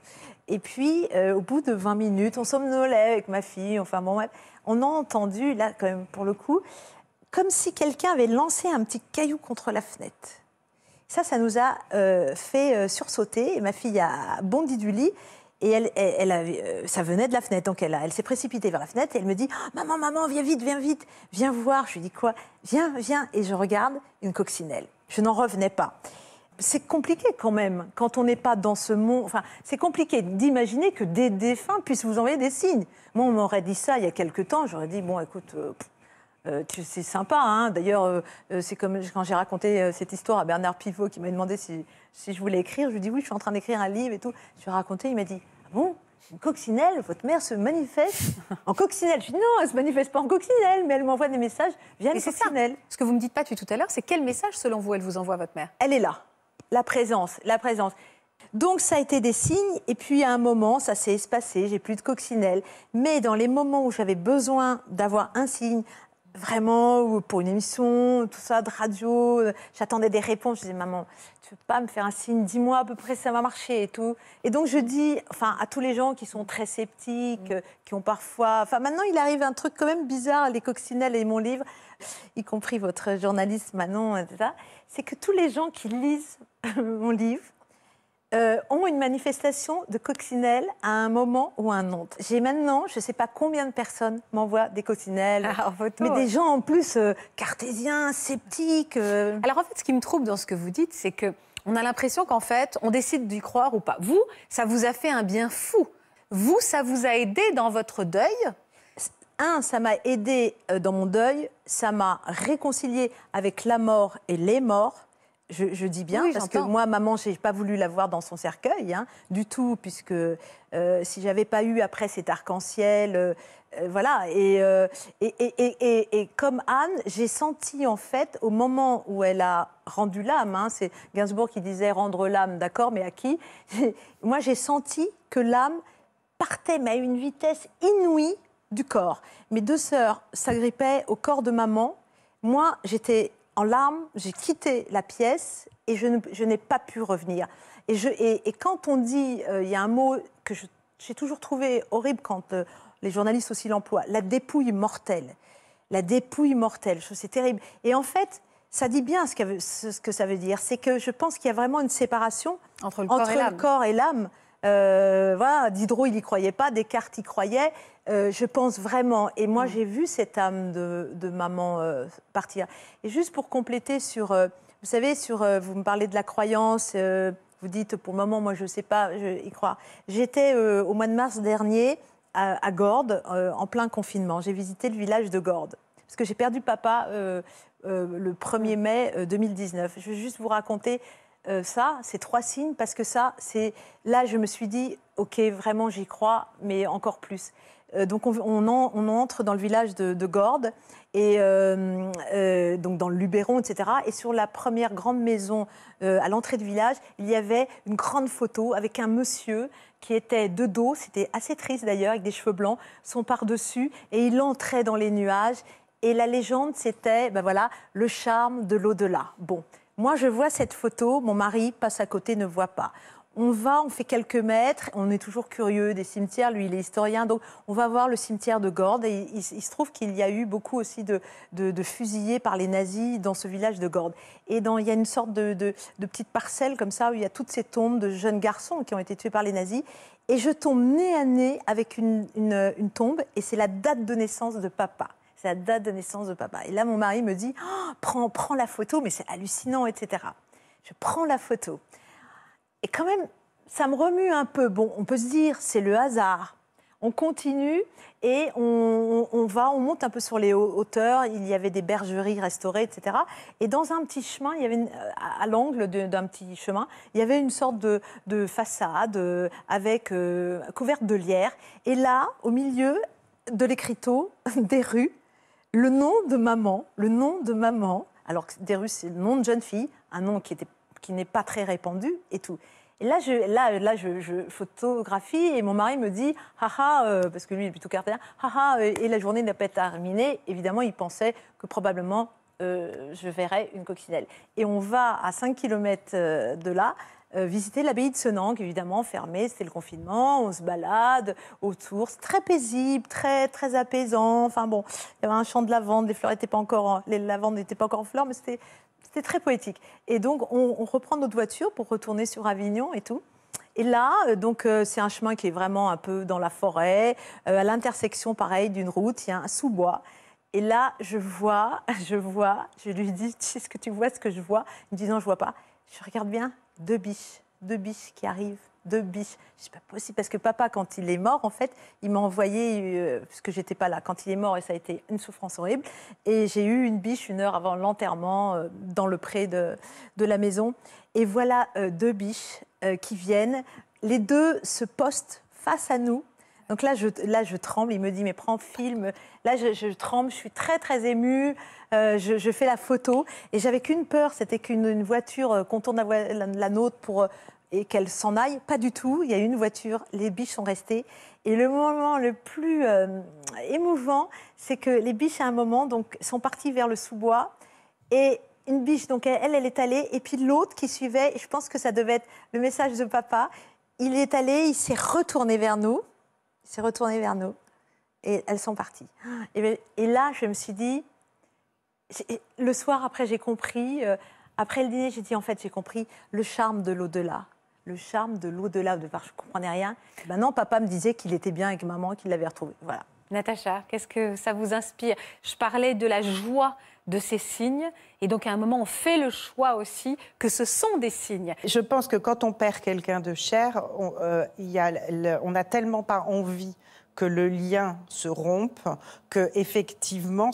Et puis, euh, au bout de 20 minutes, on somnolait avec ma fille. Enfin bon, on a entendu là quand même pour le coup, comme si quelqu'un avait lancé un petit caillou contre la fenêtre. Ça, ça nous a euh, fait euh, sursauter. Ma fille a bondi du lit. Et elle, elle, euh, ça venait de la fenêtre, donc elle, elle s'est précipitée vers la fenêtre et elle me dit Maman, maman, viens vite, viens vite, viens voir. Je lui dis Quoi? Viens, viens. Et je regarde une coccinelle. Je n'en revenais pas. c'est compliqué quand même quand on n'est pas dans ce monde. Enfin, c'est compliqué d'imaginer que des défunts puissent vous envoyer des signes. Moi, on m'aurait dit ça il y a quelque temps. J'aurais dit bon, écoute. Euh, c'est sympa, hein. d'ailleurs, euh, euh, c'est comme quand j'ai raconté euh, cette histoire à Bernard Pivot qui m'a demandé si, si je voulais écrire. Je lui ai dit oui, je suis en train d'écrire un livre et tout. Je lui ai raconté, il m'a dit ah bon, une coccinelle, votre mère se manifeste en coccinelle. Je lui ai dit non, elle se manifeste pas en coccinelle, mais elle m'envoie des messages via les coccinelles. Ce que vous me dites pas depuis tout à l'heure, c'est quel message, selon vous, elle vous envoie, votre mère? Elle est là. La présence, la présence. Donc ça a été des signes, et puis à un moment, ça s'est espacé, j'ai plus de coccinelle. Mais dans les moments où j'avais besoin d'avoir un signe, vraiment, ou pour une émission, tout ça, de radio, euh, j'attendais des réponses, je disais, maman, tu veux pas me faire un signe, dis-moi à peu près ça va marcher et tout. Et donc je dis, enfin, à tous les gens qui sont très sceptiques, euh, qui ont parfois... Enfin, maintenant, il arrive un truc quand même bizarre, les coccinelles et mon livre, y compris votre journaliste Manon, etc., c'est que tous les gens qui lisent mon livre euh, ont une manifestation de coccinelle à un moment ou à un autre. J'ai maintenant, je ne sais pas combien de personnes m'envoient des coccinelles, Ah, en photo, mais ouais. des gens en plus euh, cartésiens, sceptiques. euh, Alors en fait, ce qui me trouble dans ce que vous dites, c'est que on a l'impression qu'en fait, on décide d'y croire ou pas. Vous, ça vous a fait un bien fou. Vous, ça vous a aidé dans votre deuil? un, ça m'a aidé dans mon deuil, ça m'a réconcilié avec la mort et les morts. Je, je dis bien, Oui, parce que moi, maman, j'ai pas voulu la voir dans son cercueil, hein, du tout, puisque euh, si j'avais pas eu après cet arc-en-ciel, euh, euh, voilà. Et, euh, et, et- et- et- et comme Anne, j'ai senti en fait, au moment où elle a rendu l'âme, hein, c'est Gainsbourg qui disait rendre l'âme, d'accord, mais à qui Moi, j'ai senti que l'âme partait, mais à une vitesse inouïe du corps. Mes deux sœurs s'agrippaient au corps de maman. Moi, j'étais en larmes, j'ai quitté la pièce et je, n'ai pas pu revenir. Et, je, et, et quand on dit, euh, il y a un mot que j'ai toujours trouvé horrible quand euh, les journalistes aussi l'emploient, la dépouille mortelle. La dépouille mortelle, c'est terrible. Et en fait, ça dit bien ce, que- ce- ce que ça veut dire. C'est que je pense qu'il y a vraiment une séparation Entre le corps entre et l'âme. Euh, voilà, Diderot, il n'y croyait pas, Descartes y croyait. Euh, je pense vraiment. Et Mm. moi, j'ai vu cette âme de, de maman euh, partir. Et juste pour compléter sur, euh, vous savez, sur, vous me parlez de la croyance. vous dites, pour le moment, moi, je ne sais pas je y croire. J'étais au mois de mars dernier à, à Gordes, en plein confinement. J'ai visité le village de Gordes. Parce que j'ai perdu papa le 1er mai euh, 2019. Je vais juste vous raconter euh, ça, ces trois signes, parce que ça, c'est là, je me suis dit, ok, vraiment, j'y crois, mais encore plus. Euh, donc, on, on en- on entre dans le village de, de Gordes, et euh, donc dans le Luberon, etc. Et sur la première grande maison à l'entrée du village, il y avait une grande photo avec un monsieur qui était de dos, c'était assez triste d'ailleurs, avec des cheveux blancs, son par-dessus, et il entrait dans les nuages. Et la légende, c'était, ben voilà, le charme de l'au-delà. Bon, moi, je vois cette photo, mon mari passe à côté, ne voit pas. On va, on fait quelques mètres, on est toujours curieux des cimetières, lui il est historien, donc on va voir le cimetière de Gordes. Et il, se trouve qu'il y a eu beaucoup aussi de, fusillés par les nazis dans ce village de Gordes. Et il y a une sorte de, petite parcelle comme ça où il y a toutes ces tombes de jeunes garçons qui ont été tués par les nazis. Et je tombe nez à nez avec une tombe et c'est la date de naissance de papa. C'est la date de naissance de papa. Et là, mon mari me dit Oh, prends, la photo, mais c'est hallucinant, etc. Je prends la photo. Et quand même, ça me remue un peu. Bon, on peut se dire, c'est le hasard. On continue et on, on- va, on monte un peu sur les hau- hauteurs. Il y avait des bergeries restaurées, etc. Et dans un petit chemin, il y avait à l'angle d'un petit chemin, il y avait une sorte de, de façade euh, avec euh, couverte de lierre. Et là, au milieu de l'écriteau des rues, le nom de maman, le nom de maman. Alors que des c'est le nom de jeune fille, un nom qui n'est pas très répandu et tout. Et là, je, là, là, je, photographie et mon mari me dit, haha, euh, parce que lui il est plutôt cartésien, haha, euh, et la journée n'a pas terminée. Évidemment, il pensait que probablement euh, je verrais une coccinelle. Et on va à 5 km de là. Euh, visiter l'abbaye de Senang, évidemment, fermée, c'était le confinement, on se balade autour, c'est très paisible, très, très apaisant. Enfin bon, il y avait un champ de lavande, les fleurs n'étaient pas encore, en- lavandes n'étaient pas encore en fleurs, mais c'était très poétique. Et donc, on, reprend notre voiture pour retourner sur Avignon et tout. Et là, euh, donc, euh, c'est un chemin qui est vraiment un peu dans la forêt. À l'intersection, pareil, d'une route, il y a un sous-bois. Et là, je vois, je vois, je lui dis, tu sais ce que tu vois, ce que je vois? Il me dit, non, je vois pas. je regarde bien, deux biches, deux biches qui arrivent, deux biches. C'est pas possible parce que papa, quand il est mort, en fait, il m'a envoyé, euh, parce que j'étais pas là, quand il est mort et ça a été une souffrance horrible. Et j'ai eu une biche une heure avant l'enterrement euh, dans le pré de, de la maison. Et voilà euh, deux biches euh, qui viennent. Les deux se postent face à nous. Donc là je, tremble. Il me dit, mais prends film. Là, je, tremble. Je suis très, très émue. Euh, je, fais la photo. Et j'avais qu'une peur, c'était qu'une une voiture euh, contourne la, voi- la- nôtre pour, euh, et qu'elle s'en aille. Pas du tout. Il y a une voiture. Les biches sont restées. Et le moment le plus euh, émouvant, c'est que les biches, à un moment, donc, sont parties vers le sous-bois. Et une biche, donc elle, elle est allée, et puis l'autre qui suivait, je pense que ça devait être le message de papa, il est allé, il s'est retourné vers nous, s'est retourné vers nous, et elles sont parties. Et, ben- là, je me suis dit, le soir après, j'ai compris, euh, après le dîner, j'ai dit, en fait, j'ai compris le charme de l'au-delà. Le charme de l'au-delà, de voir, je ne comprenais rien. Maintenant, papa me disait qu'il était bien avec maman, qu'il l'avait retrouvé. Voilà. Natacha, qu'est-ce que ça vous inspire? Je parlais de la joie de ces signes. Et donc, à un moment, on fait le choix aussi que ce sont des signes. Je pense que quand on perd quelqu'un de cher, on, euh, n'a tellement pas envie que le lien se rompe que effectivement,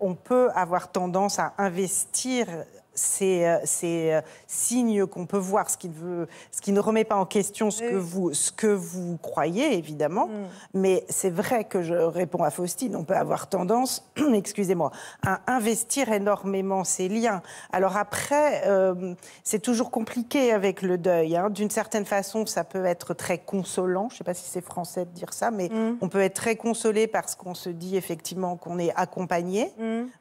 on peut avoir tendance à investir ces, euh, ces, euh, signes qu'on peut voir, ce qui, ne veut, ce qui ne remet pas en question ce, que, vous, ce que vous croyez, évidemment. Mais c'est vrai que je réponds à Faustine, on peut avoir tendance, excusez-moi, à investir énormément ces liens. Alors après, euh, c'est toujours compliqué avec le deuil. hein. D'une certaine façon, ça peut être très consolant. Je ne sais pas si c'est français de dire ça, mais on peut être très consolé parce qu'on se dit effectivement qu'on est accompagné.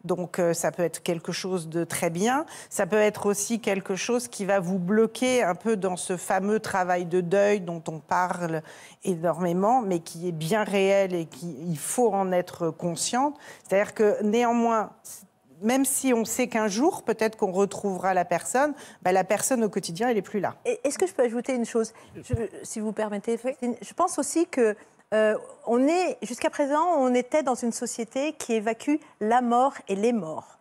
Donc euh, ça peut être quelque chose de très bien. Ça peut être aussi quelque chose qui va vous bloquer un peu dans ce fameux travail de deuil dont on parle énormément, mais qui est bien réel et qu'il faut en être conscient. C'est-à-dire que néanmoins, même si on sait qu'un jour, peut-être qu'on retrouvera la personne, bah, la personne au quotidien, elle n'est plus là. Est-ce que je peux ajouter une chose, Je- si vous permettez Je pense aussi que euh, on est, jusqu'à présent, on était dans une société qui évacue la mort et les morts.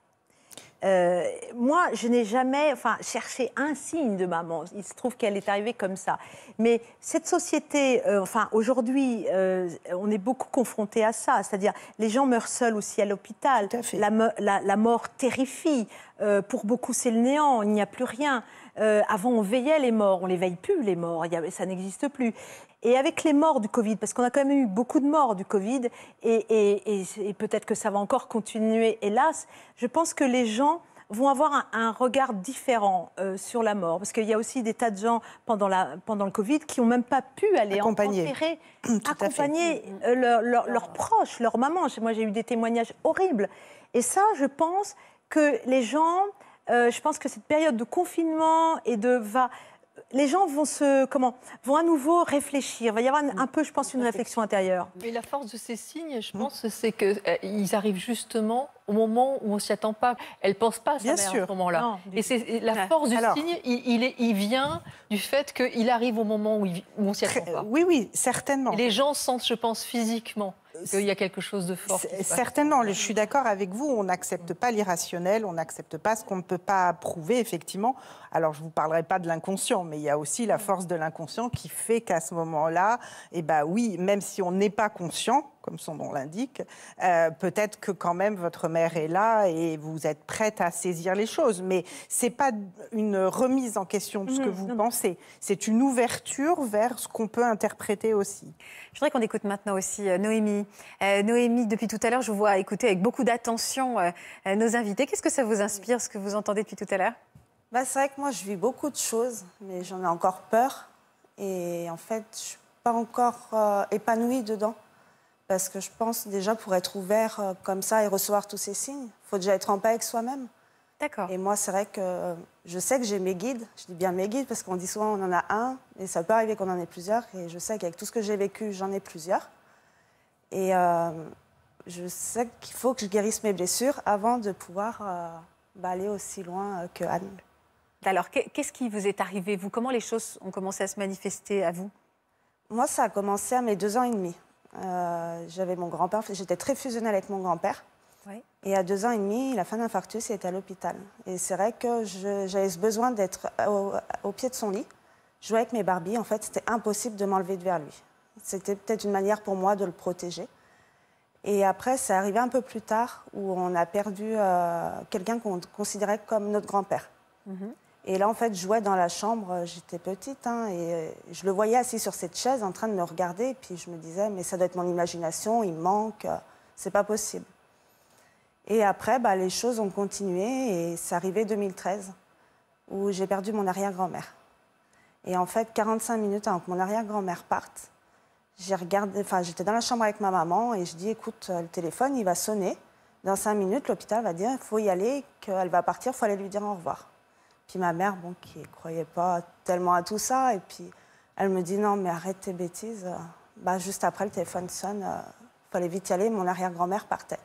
Euh, moi, je n'ai jamais enfin, cherché un signe de maman. Il se trouve qu'elle est arrivée comme ça. Mais cette société, euh, enfin, aujourd'hui, euh, on est beaucoup confronté à ça. C'est-à-dire, les gens meurent seuls aussi à l'hôpital. La, me- la- la mort terrifie. Pour beaucoup, c'est le néant. Il n'y a plus rien. Euh, avant, on veillait les morts. On les veille plus, les morts. Y ça n'existe plus. Et avec les morts du Covid, parce qu'on a quand même eu beaucoup de morts du Covid, et, et- et- et peut-être que ça va encore continuer, hélas, je pense que les gens vont avoir un, un regard différent euh, sur la mort. Parce qu'il y a aussi des tas de gens pendant, la, pendant le Covid qui n'ont même pas pu aller Accompagner. fait. accompagner euh, leur- leur- leurs proches, leurs mamans. Moi, j'ai eu des témoignages horribles. Et ça, je pense que les gens, euh, je pense que cette période de confinement et de va, les gens vont se, comment, vont à nouveau réfléchir. Il va y avoir un, un peu, je pense, une réflexion intérieure. Mais la force de ces signes, je pense, c'est qu'ils arrivent justement au moment où on s'y attend pas. Elle pense pas à sa Bien mère sûr. à ce moment-là. Et c'est la force du signe, il, il est- il vient du fait qu'il arrive au moment où, il- où on s'y attend pas. oui, oui, certainement. Et les gens sentent, je pense, physiquement qu'il y a quelque chose de fort. Certainement, je suis d'accord avec vous. On n'accepte pas l'irrationnel, on n'accepte pas ce qu'on ne peut pas prouver, effectivement. Alors, je ne vous parlerai pas de l'inconscient, mais il y a aussi la force de l'inconscient qui fait qu'à ce moment-là, eh ben oui, même si on n'est pas conscient, comme son nom l'indique, euh, peut-être que quand même votre mère est là et vous êtes prête à saisir les choses. Mais c'est pas une remise en question de ce que vous pensez. C'est une ouverture vers ce qu'on peut interpréter aussi. Je voudrais qu'on écoute maintenant aussi euh, Noémie. Euh, Noémie, depuis tout à l'heure, je vous vois écouter avec beaucoup d'attention euh, euh, nos invités. Qu'est-ce que ça vous inspire, ce que vous entendez depuis tout à l'heure? Bah, c'est vrai que moi, je vis beaucoup de choses, mais j'en ai encore peur. Et en fait, je suis pas encore euh, épanouie dedans. Parce que je pense déjà, pour être ouvert euh, comme ça et recevoir tous ces signes, il faut déjà être en paix avec soi-même. D'accord. Et moi, c'est vrai que euh, je sais que j'ai mes guides. Je dis bien mes guides parce qu'on dit souvent on en a un, et ça peut arriver qu'on en ait plusieurs. Et je sais qu'avec tout ce que j'ai vécu, j'en ai plusieurs. Et euh, je sais qu'il faut que je guérisse mes blessures avant de pouvoir euh, bah, aller aussi loin que Anne. Alors, qu'est- qu'est-ce qui vous est arrivé, vous? Comment les choses ont commencé à se manifester à vous? Moi, ça a commencé à mes deux ans et demi. Euh, J'avais mon grand-père, j'étais très fusionnelle avec mon grand-père. Et à deux ans et demi, il a fait un infarctus et était à l'hôpital. Et c'est vrai que j'avais ce besoin d'être au, au, pied de son lit. Jouer avec mes Barbies, en fait, c'était impossible de m'enlever de vers lui. C'était peut-être une manière pour moi de le protéger. Et après, c'est arrivé un peu plus tard où on a perdu euh, quelqu'un qu'on considérait comme notre grand-père. Mhm. Et là, en fait, je jouais dans la chambre, j'étais petite, hein, et euh, je le voyais assis sur cette chaise en train de me regarder, puis je me disais, mais ça doit être mon imagination, il manque, euh, c'est pas possible. Et après, bah, les choses ont continué, et c'est arrivé 2013, où j'ai perdu mon arrière-grand-mère. Et en fait, 45 minutes avant que mon arrière-grand-mère parte, j'ai regardé, enfin, j'étais dans la chambre avec ma maman et je dis, écoute, euh, le téléphone, il va sonner. Dans cinq minutes, l'hôpital va dire, il faut y aller, qu'elle va partir, il faut aller lui dire au revoir. Puis ma mère, bon, qui ne croyait pas tellement à tout ça, et puis elle me dit, non, mais arrête tes bêtises. Bah, juste après, le téléphone sonne, euh, fallait vite y aller, mon arrière-grand-mère partait.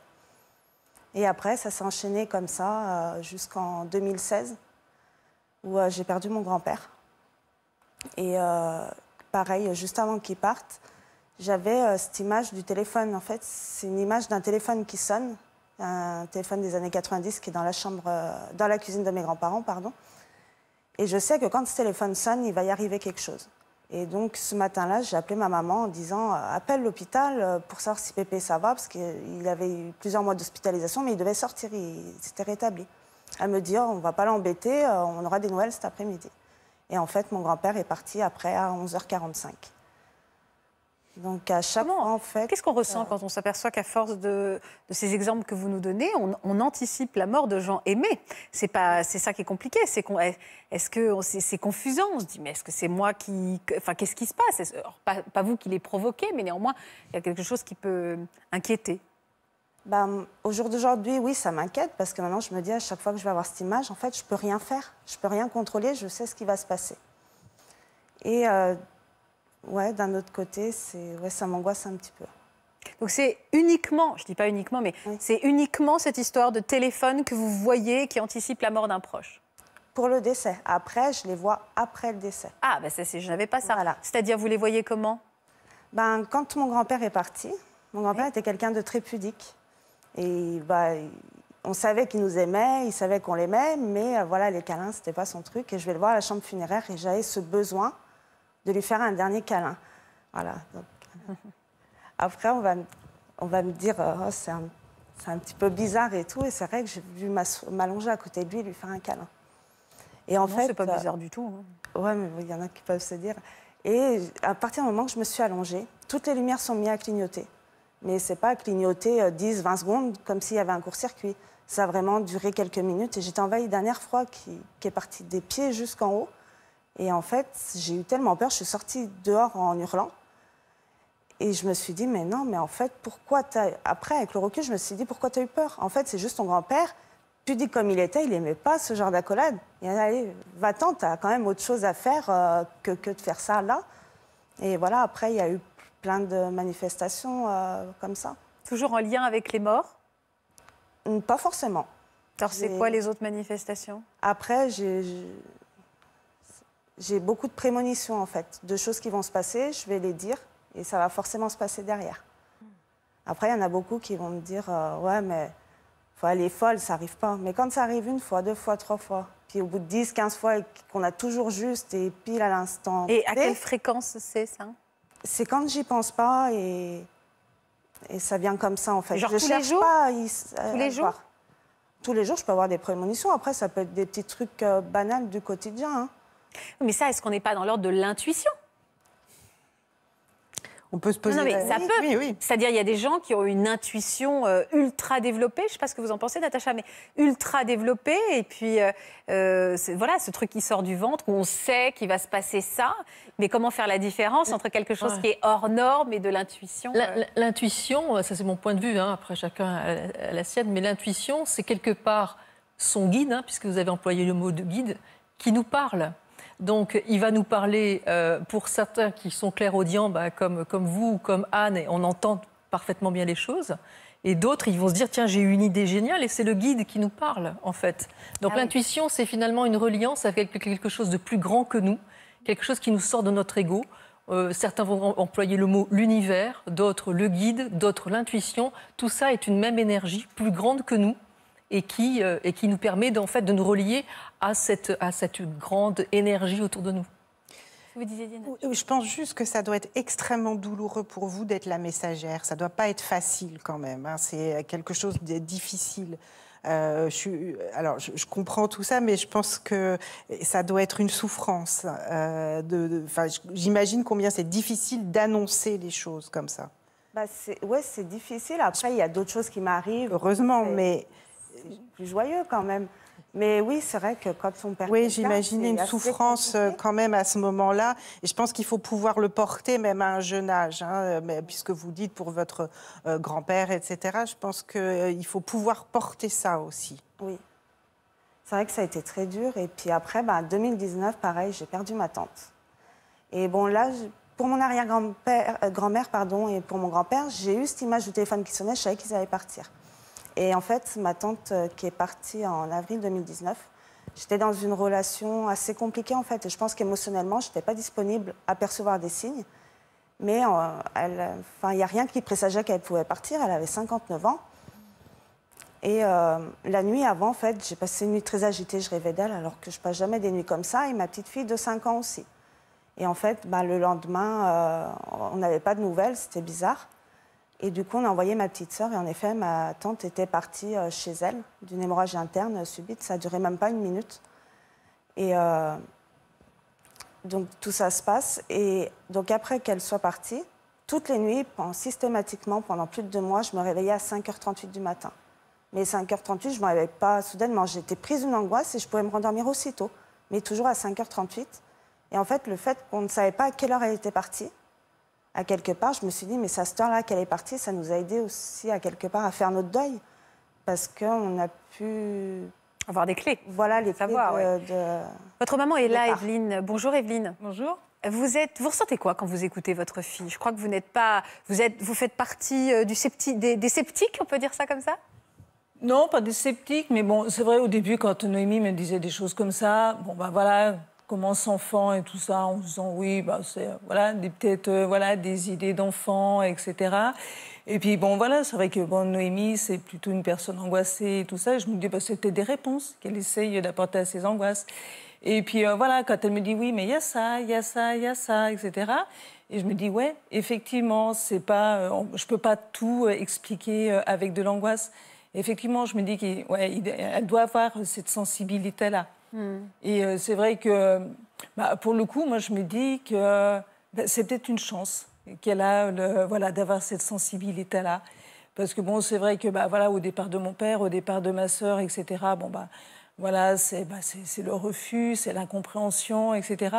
Et après, ça s'est enchaîné comme ça euh, jusqu'en 2016, où j'ai perdu mon grand-père. Et pareil, juste avant qu'il parte, j'avais euh, cette image du téléphone. En fait, c'est une image d'un téléphone qui sonne, un téléphone des années 90 qui est dans la chambre, euh, dans la cuisine de mes grands-parents, pardon. Et je sais que quand ce téléphone sonne, il va y arriver quelque chose. Et donc ce matin-là, j'ai appelé ma maman en disant euh, appelle l'hôpital pour savoir si Pépé ça va, parce qu'il avait eu plusieurs mois d'hospitalisation, mais il devait sortir, il s'était rétabli. Elle me dit oh, on va pas l'embêter, on aura des nouvelles cet après-midi. Et en fait, mon grand-père est parti après à 11h45. Donc à chaque en fait. Qu'est-ce qu'on ressent euh, quand on s'aperçoit qu'à force de, ces exemples que vous nous donnez, on, anticipe la mort de gens aimés? C'est pas, c'est ça qui est compliqué. C'est qu'on, est-ce que c'est, confusant? On se dit mais est-ce que c'est moi qui, enfin qu'est-ce qui se passe? Pas, vous qui l'ai provoqué, mais néanmoins il y a quelque chose qui peut inquiéter. Ben, au jour d'aujourd'hui, oui, ça m'inquiète parce que maintenant je me dis à chaque fois que je vais avoir cette image, en fait, je peux rien faire, je peux rien contrôler, je sais ce qui va se passer. Et euh, ouais, d'un autre côté, c'est, ouais, ça m'angoisse un petit peu. Donc c'est uniquement, je dis pas uniquement, mais c'est uniquement cette histoire de téléphone que vous voyez qui anticipe la mort d'un proche. Pour le décès. Après, je les vois après le décès. Ah, ben ça, je n'avais pas ça. C'est-à-dire, vous les voyez comment? Ben, Quand mon grand-père est parti, mon grand-père était quelqu'un de très pudique. Et bah, on savait qu'il nous aimait, il savait qu'on l'aimait, mais euh, voilà, les câlins, c'était pas son truc. Et je vais le voir à la chambre funéraire et j'avais ce besoin de lui faire un dernier câlin. Voilà. après, on va, on va me dire, oh, c'est un, un, petit peu bizarre et tout. Et c'est vrai que j'ai vu m'allonger à côté de lui et lui faire un câlin. Et en fait, c'est pas bizarre du tout. Hein. Ouais, mais il y en a qui peuvent se dire. Et à partir du moment que je me suis allongée, toutes les lumières sont mises à clignoter. Mais c'est pas clignoter 10, euh, 20 secondes comme s'il y avait un court-circuit. Ça a vraiment duré quelques minutes et j'étais envahie d'un air froid qui, qui est parti des pieds jusqu'en haut. Et en fait, j'ai eu tellement peur, je suis sortie dehors en hurlant. Et je me suis dit, mais non, mais en fait, pourquoi as... Après, avec le recul, je me suis dit, pourquoi tu as eu peur? En fait, c'est juste ton grand-père, pudique comme il était, il n'aimait pas ce genre d'accolade. Il a dit, va-t'en, tu as quand même autre chose à faire euh, que, que, de faire ça là. Et voilà, après, il y a eu plein de manifestations euh, comme ça. Toujours en lien avec les morts? Pas forcément. Alors, c'est quoi les autres manifestations? Après, j'ai j'ai beaucoup de prémonitions en fait, de choses qui vont se passer, je vais les dire et ça va forcément se passer derrière. Après, il y en a beaucoup qui vont me dire euh, Ouais, mais faut aller folle, ça n'arrive pas. Mais quand ça arrive une fois, deux fois, trois fois, puis au bout de 10, 15 fois, qu'on a toujours juste et pile à l'instant. Et à quelle fréquence c'est ça? C'est quand j'y pense pas et, et ça vient comme ça en fait. Genre je tous cherche les jours? pas Tous les jours? Tous les jours, je peux avoir des prémonitions. Après, ça peut être des petits trucs euh, banals du quotidien. Hein. Mais ça, est-ce qu'on n'est pas dans l'ordre de l'intuition? On peut se poser. Non, mais ça peut. Oui, oui. C'est-à-dire, il y a des gens qui ont une intuition euh, ultra développée. Je ne sais pas ce que vous en pensez, Natacha, mais ultra développée. Et puis, euh, euh, voilà, ce truc qui sort du ventre, où on sait qu'il va se passer ça. Mais comment faire la différence entre quelque chose qui est hors norme et de l'intuition L'intuition, ça c'est mon point de vue, hein, après chacun a la sienne, mais l'intuition, c'est quelque part son guide, hein, puisque vous avez employé le mot de guide, qui nous parle. Donc, il va nous parler, euh, pour certains qui sont clairaudients, bah, comme, comme vous ou comme Anne, et on entend parfaitement bien les choses. Et d'autres, ils vont se dire, tiens, j'ai eu une idée géniale, et c'est le guide qui nous parle, en fait. Donc, ah l'intuition, c'est finalement une reliance avec quelque chose de plus grand que nous, quelque chose qui nous sort de notre ego. euh, certains vont employer le mot l'univers, d'autres le guide, d'autres l'intuition. Tout ça est une même énergie, plus grande que nous, et qui, euh, et qui nous permet en fait, de nous relier à cette, à cette grande énergie autour de nous. Vous disiez, Diana Je pense juste que ça doit être extrêmement douloureux pour vous d'être la messagère. Ça ne doit pas être facile quand même. hein. C'est quelque chose de difficile. Euh, je, suis- alors, je, je comprends tout ça, mais je pense que ça doit être une souffrance. euh, de, de- enfin, J'imagine combien c'est difficile d'annoncer les choses comme ça. Bah, c'est- ouais, c'est difficile. Après, il y a d'autres choses qui m'arrivent. Heureusement, C'est- plus joyeux quand même. Mais oui, c'est vrai que quand on perd oui, j'imaginais une souffrance euh, compliqué. quand même à ce moment-là. Et je pense qu'il faut pouvoir le porter même à un jeune âge, hein, mais, puisque vous dites pour votre euh, grand-père, etc. Je pense qu'il faut pouvoir porter ça aussi. Oui. C'est vrai que ça a été très dur. Et puis après, bah, 2019, pareil, j'ai perdu ma tante. Et bon, là, pour mon arrière-grand-père, euh, grand-mère, pardon, et pour mon grand-père, j'ai eu cette image du téléphone qui sonnait, je savais qu'ils allaient partir. Et en fait, ma tante euh, qui est partie en avril 2019, j'étais dans une relation assez compliquée en fait. Et je pense qu'émotionnellement, je n'étais pas disponible à percevoir des signes. Mais euh, il n'y a rien qui présageait qu'elle pouvait partir. Elle avait 59 ans. Et euh, la nuit avant, en fait, j'ai passé une nuit très agitée. Je rêvais d'elle alors que je passe jamais des nuits comme ça. Et ma petite fille de 5 ans aussi. Et en fait, bah, le lendemain, on n'avait pas de nouvelles. C'était bizarre. Et du coup, on a envoyé ma petite sœur. Et en effet, ma tante était partie euh, chez elle d'une hémorragie interne euh, subite. Ça duré même pas une minute. Et euh, donc, tout ça se passe. Et donc, après qu'elle soit partie, toutes les nuits, systématiquement, pendant plus de deux mois, je me réveillais à 5h38 du matin. Mais 5h38, je ne me réveillais pas soudainement. J'étais prise d'une angoisse et je pouvais me rendormir aussitôt. Mais toujours à 5h38. Et en fait, le fait qu'on ne savait pas à quelle heure elle était partie, à quelque part, je me suis dit, mais cette heure-là qu'elle est partie, ça nous a aidé aussi à quelque part à faire notre deuil. Parce qu'on a pu. Avoir des clés. Voilà les clés Savoir, de- ouais. de- Votre maman est là, Départ. Evelyne. Bonjour, Evelyne. Bonjour. Vous êtes, vous ressentez quoi quand vous écoutez votre fille? Je crois que vous n'êtes pas, vous êtes, vous faites partie euh, du des, des sceptiques, on peut dire ça comme ça? Non, pas des sceptiques, mais bon, c'est vrai, au début, quand Noémie me disait des choses comme ça, bon, bah voilà, commence enfant et tout ça, en disant oui, bah c'est, euh, voilà, peut-être, euh, voilà, des idées d'enfant, etc. Et puis, bon, voilà, c'est vrai que, bon, Noémie, c'est plutôt une personne angoissée et tout ça, et je me dis, bah, c'était des réponses qu'elle essaye d'apporter à ses angoisses. Et puis, euh, voilà, quand elle me dit oui, mais il y a ça, il y a ça, il y a ça, etc. Et je me dis, ouais, effectivement, c'est pas, je peux pas tout expliquer avec de l'angoisse. Effectivement, je me dis qu'elle doit avoir cette sensibilité-là. Et euh, c'est vrai que, bah, pour le coup, moi, je me dis que bah, c'est peut-être une chance qu'elle a, voilà, d'avoir cette sensibilité-là. Parce que bon, c'est vrai que, bah, voilà, au départ de mon père, au départ de ma sœur, etc. Bon, bah, voilà, c'est bah, le refus, c'est l'incompréhension, etc.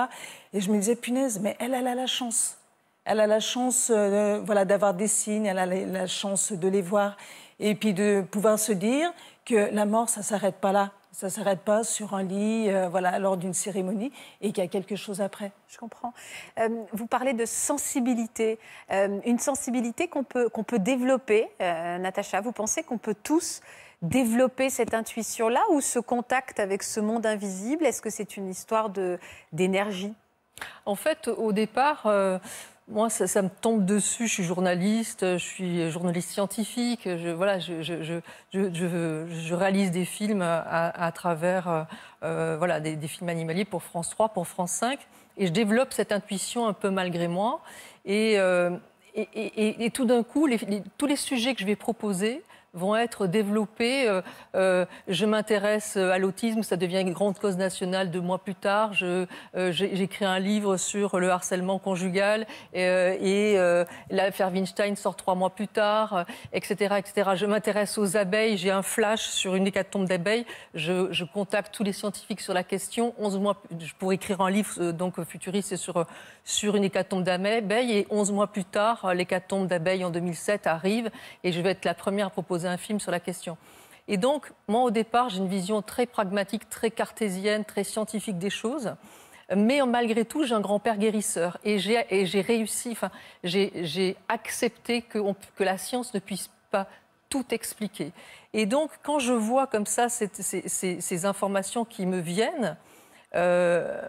Et je me disais, punaise, mais elle, elle a la chance. Elle a la chance euh, voilà, d'avoir des signes, elle a la, la chance de les voir. Et puis de pouvoir se dire que la mort, ça ne s'arrête pas là. Ça ne s'arrête pas sur un lit, euh, voilà, lors d'une cérémonie, et qu'il y a quelque chose après. Je comprends. Euh, vous parlez de sensibilité, Euh, une sensibilité qu'on peut, qu'on peut développer. Euh, Natacha, vous pensez qu'on peut tous développer cette intuition-là ou ce contact avec ce monde invisible? Est-ce que c'est une histoire de- d'énergie? En fait, au départ, euh, moi, ça, me tombe dessus. Je suis journaliste, je suis journaliste scientifique. Je, voilà, je, je- je- réalise des films à, travers euh, euh, voilà, des, films animaliers pour France 3, pour France 5. Et je développe cette intuition un peu malgré moi. Et, euh, et, et- tout d'un coup, tous les sujets que je vais proposer vont être développés. Euh, euh, je m'intéresse à l'autisme, ça devient une grande cause nationale deux mois plus tard. Euh, J'écris un livre sur le harcèlement conjugal euh, et euh, l'affaire Weinstein sort trois mois plus tard, euh, etc., etc. Je m'intéresse aux abeilles, j'ai un flash sur une hécatombe d'abeilles. Je, je contacte tous les scientifiques sur la question. 11 mois, pour écrire un livre euh, donc futuriste sur, euh, sur une hécatombe d'abeilles. Et 11 mois plus tard, euh, l'hécatombe d'abeilles en 2007 arrive et je vais être la première à proposer un film sur la question. Et donc, moi, au départ, j'ai une vision très pragmatique, très cartésienne, très scientifique des choses. Mais malgré tout, j'ai un grand-père guérisseur. Et j'ai réussi, enfin, j'ai accepté que, la science ne puisse pas tout expliquer. Et donc, quand je vois comme ça ces informations qui me viennent, euh,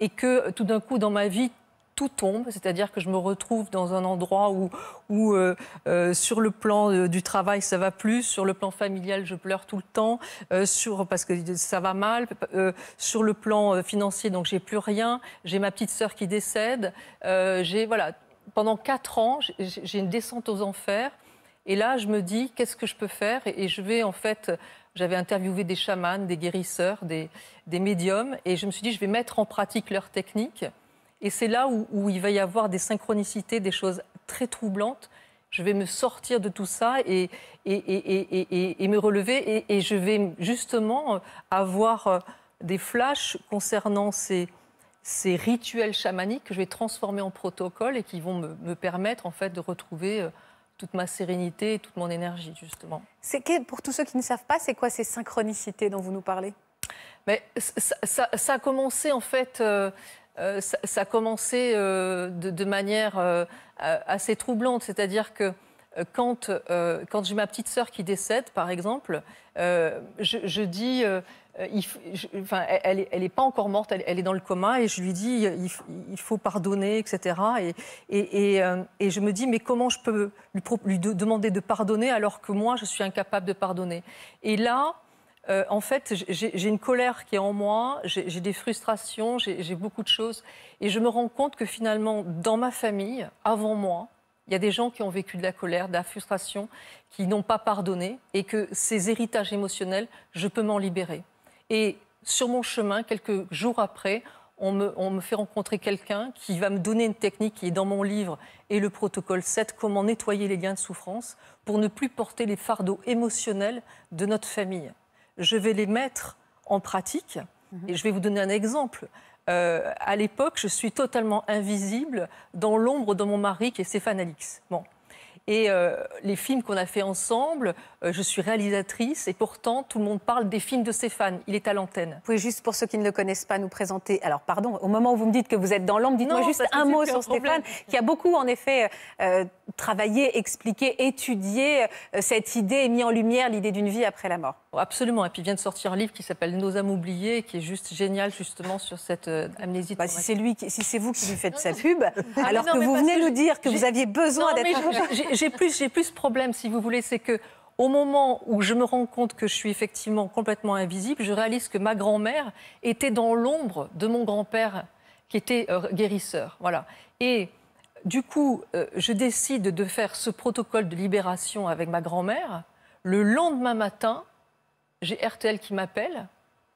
et que tout d'un coup, dans ma vie, tout tombe, c'est-à-dire que je me retrouve dans un endroit où, euh, euh, sur le plan euh, du travail ça va plus, sur le plan familial je pleure tout le temps, parce que ça va mal, sur le plan financier donc j'ai plus rien, j'ai ma petite sœur qui décède, j'ai voilà pendant quatre ans j'ai une descente aux enfers et là je me dis qu'est-ce que je peux faire et, je vais en fait j'avais interviewé des chamans, des guérisseurs, des, des médiums et je me suis dit je vais mettre en pratique leurs techniques et c'est là où, il va y avoir des synchronicités, des choses très troublantes. Je vais me sortir de tout ça et, et, me relever. Et, je vais justement avoir euh, des flashs concernant ces, ces rituels chamaniques que je vais transformer en protocole et qui vont me, permettre en fait de retrouver euh, toute ma sérénité et toute mon énergie justement. Pour tous ceux qui ne savent pas, c'est quoi ces synchronicités dont vous nous parlez? Mais ça, a commencé en fait. Euh, euh, ça, a commencé euh, de, manière euh, assez troublante. C'est-à-dire que quand, j'ai ma petite sœur qui décède, par exemple, je, dis, elle n'est pas encore morte, elle, est dans le coma, et je lui dis, il, faut pardonner, etc. Et, je me dis, mais comment je peux lui demander de pardonner alors que moi, je suis incapable de pardonner? Et là, euh, en fait, j'ai une colère qui est en moi, j'ai des frustrations, j'ai beaucoup de choses. Et je me rends compte que finalement, dans ma famille, avant moi, il y a des gens qui ont vécu de la colère, de la frustration, qui n'ont pas pardonné, et que ces héritages émotionnels, je peux m'en libérer. Et sur mon chemin, quelques jours après, on me, on me fait rencontrer quelqu'un qui va me donner une technique qui est dans mon livre et le protocole 7, comment nettoyer les liens de souffrance pour ne plus porter les fardeaux émotionnels de notre famille je vais les mettre en pratique. Mhm. Et je vais vous donner un exemple. Euh, à l'époque, je suis totalement invisible dans l'ombre de mon mari qui est Stéphane Alix. Bon. Et euh, les films qu'on a fait ensemble, euh, je suis réalisatrice et pourtant tout le monde parle des films de Stéphane. Il est à l'antenne. Vous pouvez juste, pour ceux qui ne le connaissent pas, nous présenter. Alors, pardon, au moment où vous me dites que vous êtes dans l'ombre, dites-moi juste un mot sur Stéphane, qui a beaucoup en effet travaillé, expliqué, étudié cette idée et mis en lumière l'idée d'une vie après la mort. Absolument. Et puis il vient de sortir un livre qui s'appelle Nos âmes oubliées, qui est juste génial justement sur cette euh, amnésie. Bah, si c'est lui, si c'est vous qui lui faites sa pub, ah, alors que vous venez nous dire que vous aviez besoin d'être. J'ai plus, j'ai problème, si vous voulez, c'est que au moment où je me rends compte que je suis effectivement complètement invisible, je réalise que ma grand-mère était dans l'ombre de mon grand-père, qui était euh, guérisseur. Voilà. Et du coup, euh, je décide de faire ce protocole de libération avec ma grand-mère. Le lendemain matin, j'ai RTL qui m'appelle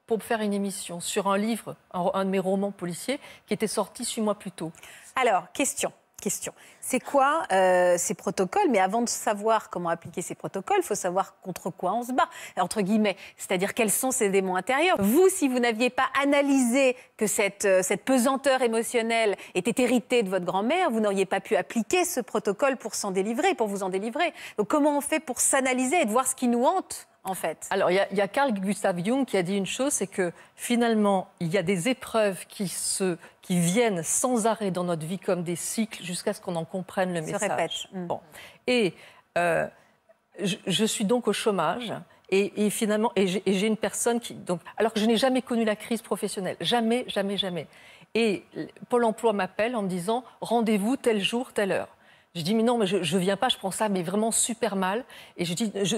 pour faire une émission sur un livre, un, de mes romans policiers, qui était sorti six mois plus tôt. Alors, question. Question. C'est quoi euh, ces protocoles? Mais avant de savoir comment appliquer ces protocoles, il faut savoir contre quoi on se bat, entre guillemets. C'est-à-dire quels sont ces démons intérieurs. Vous, si vous n'aviez pas analysé que cette, euh, cette pesanteur émotionnelle était héritée de votre grand-mère, vous n'auriez pas pu appliquer ce protocole pour s'en délivrer, pour vous en délivrer. Donc comment on fait pour s'analyser et de voir ce qui nous hante? En fait Alors, il y, a Carl Gustav Jung qui a dit une chose, c'est que finalement, il y a des épreuves qui, se, qui viennent sans arrêt dans notre vie comme des cycles jusqu'à ce qu'on en comprenne le message. Se répète. Mm. Bon. Et euh, je, suis donc au chômage. Et, finalement, et j'ai une personne qui, donc, alors que je n'ai jamais connu la crise professionnelle, jamais, jamais, jamais. Et Pôle Emploi m'appelle en me disant rendez-vous tel jour, telle heure. Je dis, mais non, mais je ne viens pas, je prends ça, mais vraiment super mal. Et je dis, je,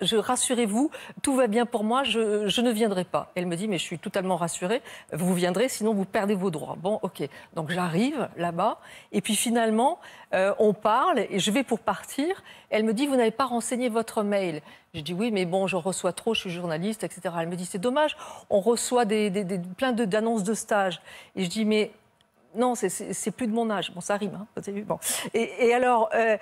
je rassurez-vous, tout va bien pour moi, je, je, ne viendrai pas. Elle me dit, mais je suis totalement rassurée, vous viendrez, sinon vous perdez vos droits. Bon, ok. Donc j'arrive là-bas, et puis finalement, euh, on parle, et je vais pour partir. Elle me dit, vous n'avez pas renseigné votre mail. Je dis, oui, mais bon, je reçois trop, je suis journaliste, etc. Elle me dit, c'est dommage, on reçoit des, des, des plein d'annonces de stage. Et je dis, mais non, c'est plus de mon âge. Bon, ça rime, hein. Bon. Et, alors, euh,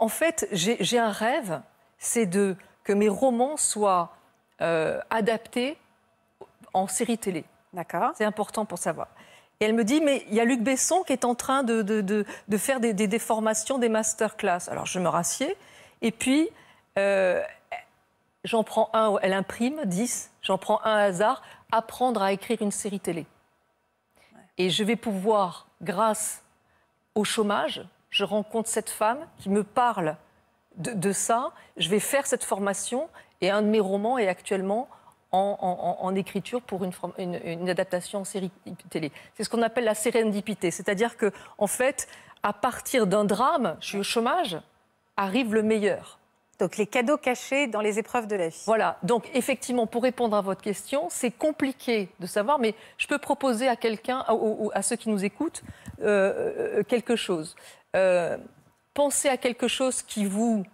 en fait, j'ai un rêve, c'est de que mes romans soient euh, adaptés en série télé. D'accord. C'est important pour savoir. Et elle me dit, mais il y a Luc Besson qui est en train de, de, faire des, des, formations, des masterclass. Alors je me rassieds, et puis euh, j'en prends un, elle imprime 10, j'en prends un hasard, apprendre à écrire une série télé. Et je vais pouvoir, grâce au chômage, je rencontre cette femme qui me parle de, ça. Je vais faire cette formation et un de mes romans est actuellement en, écriture pour une, adaptation en série télé. C'est ce qu'on appelle la sérendipité. C'est-à-dire que, en fait, à partir d'un drame, je suis au chômage, arrive le meilleur. Donc les cadeaux cachés dans les épreuves de la vie. Voilà, donc effectivement, pour répondre à votre question, c'est compliqué de savoir, mais je peux proposer à quelqu'un, à, à, ceux qui nous écoutent, euh, euh, quelque chose. Euh, pensez à quelque chose qui vous,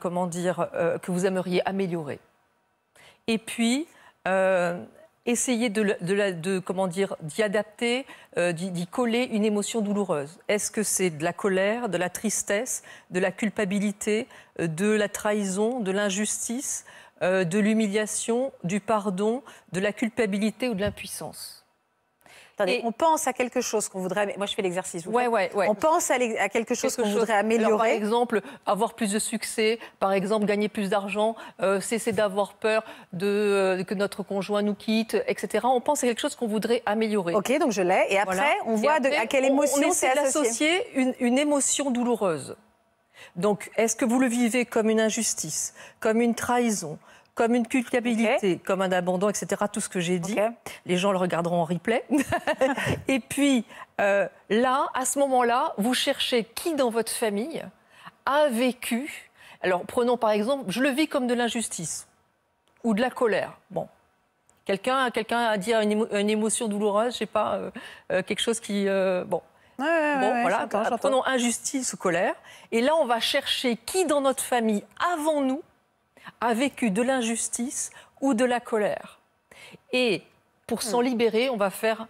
comment dire, que vous aimeriez améliorer. Et puis, essayer de, comment dire d'y adapter, euh, d'y coller une émotion douloureuse. Est-ce que c'est de la colère, de la tristesse, de la culpabilité, euh, de la trahison, de l'injustice, euh, de l'humiliation, du pardon, de la culpabilité ou de l'impuissance? On pense à quelque chose qu'on voudrait. Moi, je fais l'exercice. Ouais, ouais, On pense à, quelque chose qu'on voudrait améliorer. par exemple, avoir plus de succès. Par exemple, gagner plus d'argent. Euh, cesser d'avoir peur de euh, que notre conjoint nous quitte, etc. On pense à quelque chose qu'on voudrait améliorer. Ok, donc je l'ai. Et après, on voit à quelle émotion c'est associé. Une, une émotion douloureuse. Donc, est-ce que vous le vivez comme une injustice, comme une trahison, comme une culpabilité, comme un abandon, etc. Tout ce que j'ai dit. Les gens le regarderont en replay. et puis, euh, là, à ce moment-là, vous cherchez qui dans votre famille a vécu. Alors, prenons par exemple, je le vis comme de l'injustice ou de la colère. Bon. Quelqu'un quelqu'un a dit une, une émotion douloureuse, je sais pas, euh, euh, quelque chose qui. bon. bon, voilà, prenons injustice ou colère. Et là, on va chercher qui dans notre famille, avant nous, a vécu de l'injustice ou de la colère. Et pour s'en hmm. libérer, on va faire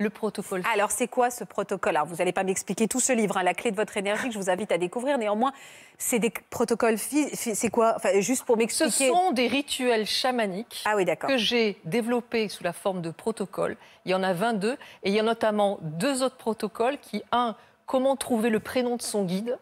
le protocole. Alors, c'est quoi ce protocole? Alors, vous n'allez pas m'expliquer tout ce livre, hein, La clé de votre énergie, que je vous invite à découvrir. Néanmoins, c'est des protocoles. C'est quoi? Enfin, Juste pour m'expliquer. Ce sont des rituels chamaniques ah oui, que j'ai développés sous la forme de protocoles. Il y en a 22. Et il y a notamment deux autres protocoles qui, un, comment trouver le prénom de son guide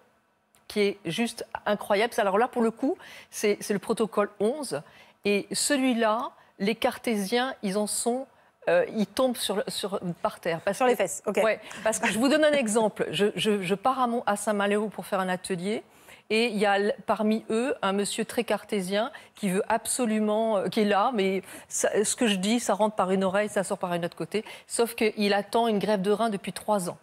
qui est juste incroyable. Alors là, pour le coup, c'est le protocole 11. Et celui-là, les cartésiens, ils en sont euh, ils tombent sur, sur, par terre. Parce sur les fesses, ok. Ouais, parce que je vous donne un exemple. Je, je, pars à, à Saint-Maléo pour faire un atelier. Et il y a parmi eux un monsieur très cartésien qui veut absolument, euh, qui est là, mais ce que je dis, ça rentre par une oreille, ça sort par un autre côté. Sauf qu'il attend une grève de rein depuis trois ans.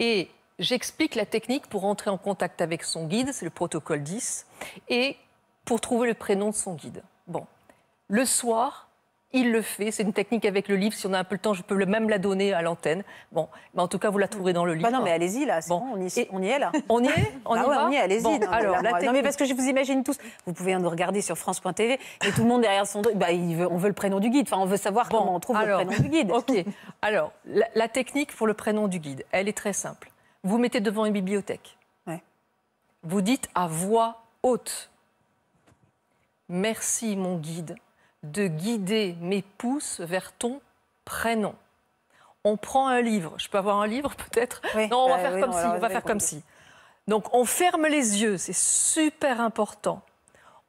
Et j'explique la technique pour entrer en contact avec son guide, c'est le protocole 10, et pour trouver le prénom de son guide. Bon, le soir, il le fait. C'est une technique avec le livre. Si on a un peu le temps, je peux même la donner à l'antenne. Bon, mais en tout cas, vous la trouverez dans le livre. Bah non, mais allez-y là. Bon, on, y, on, y, est là. On y est? On bah y va? On y est. Allez-y. non, alors, non, mais parce que je vous imagine tous. Vous pouvez nous regarder sur France.tv et tout le monde derrière son. Bah, il veut, on veut le prénom du guide. Enfin, on veut savoir comment on trouve le prénom du guide. Ok. Alors, la, la technique pour le prénom du guide, elle est très simple. Vous mettez devant une bibliothèque. Vous dites à voix haute Merci, mon guide, de guider mes pouces vers ton prénom. On prend un livre. Je peux avoir un livre peut-être? Non, on va faire comme si. On va faire comme si. Donc on ferme les yeux, c'est super important.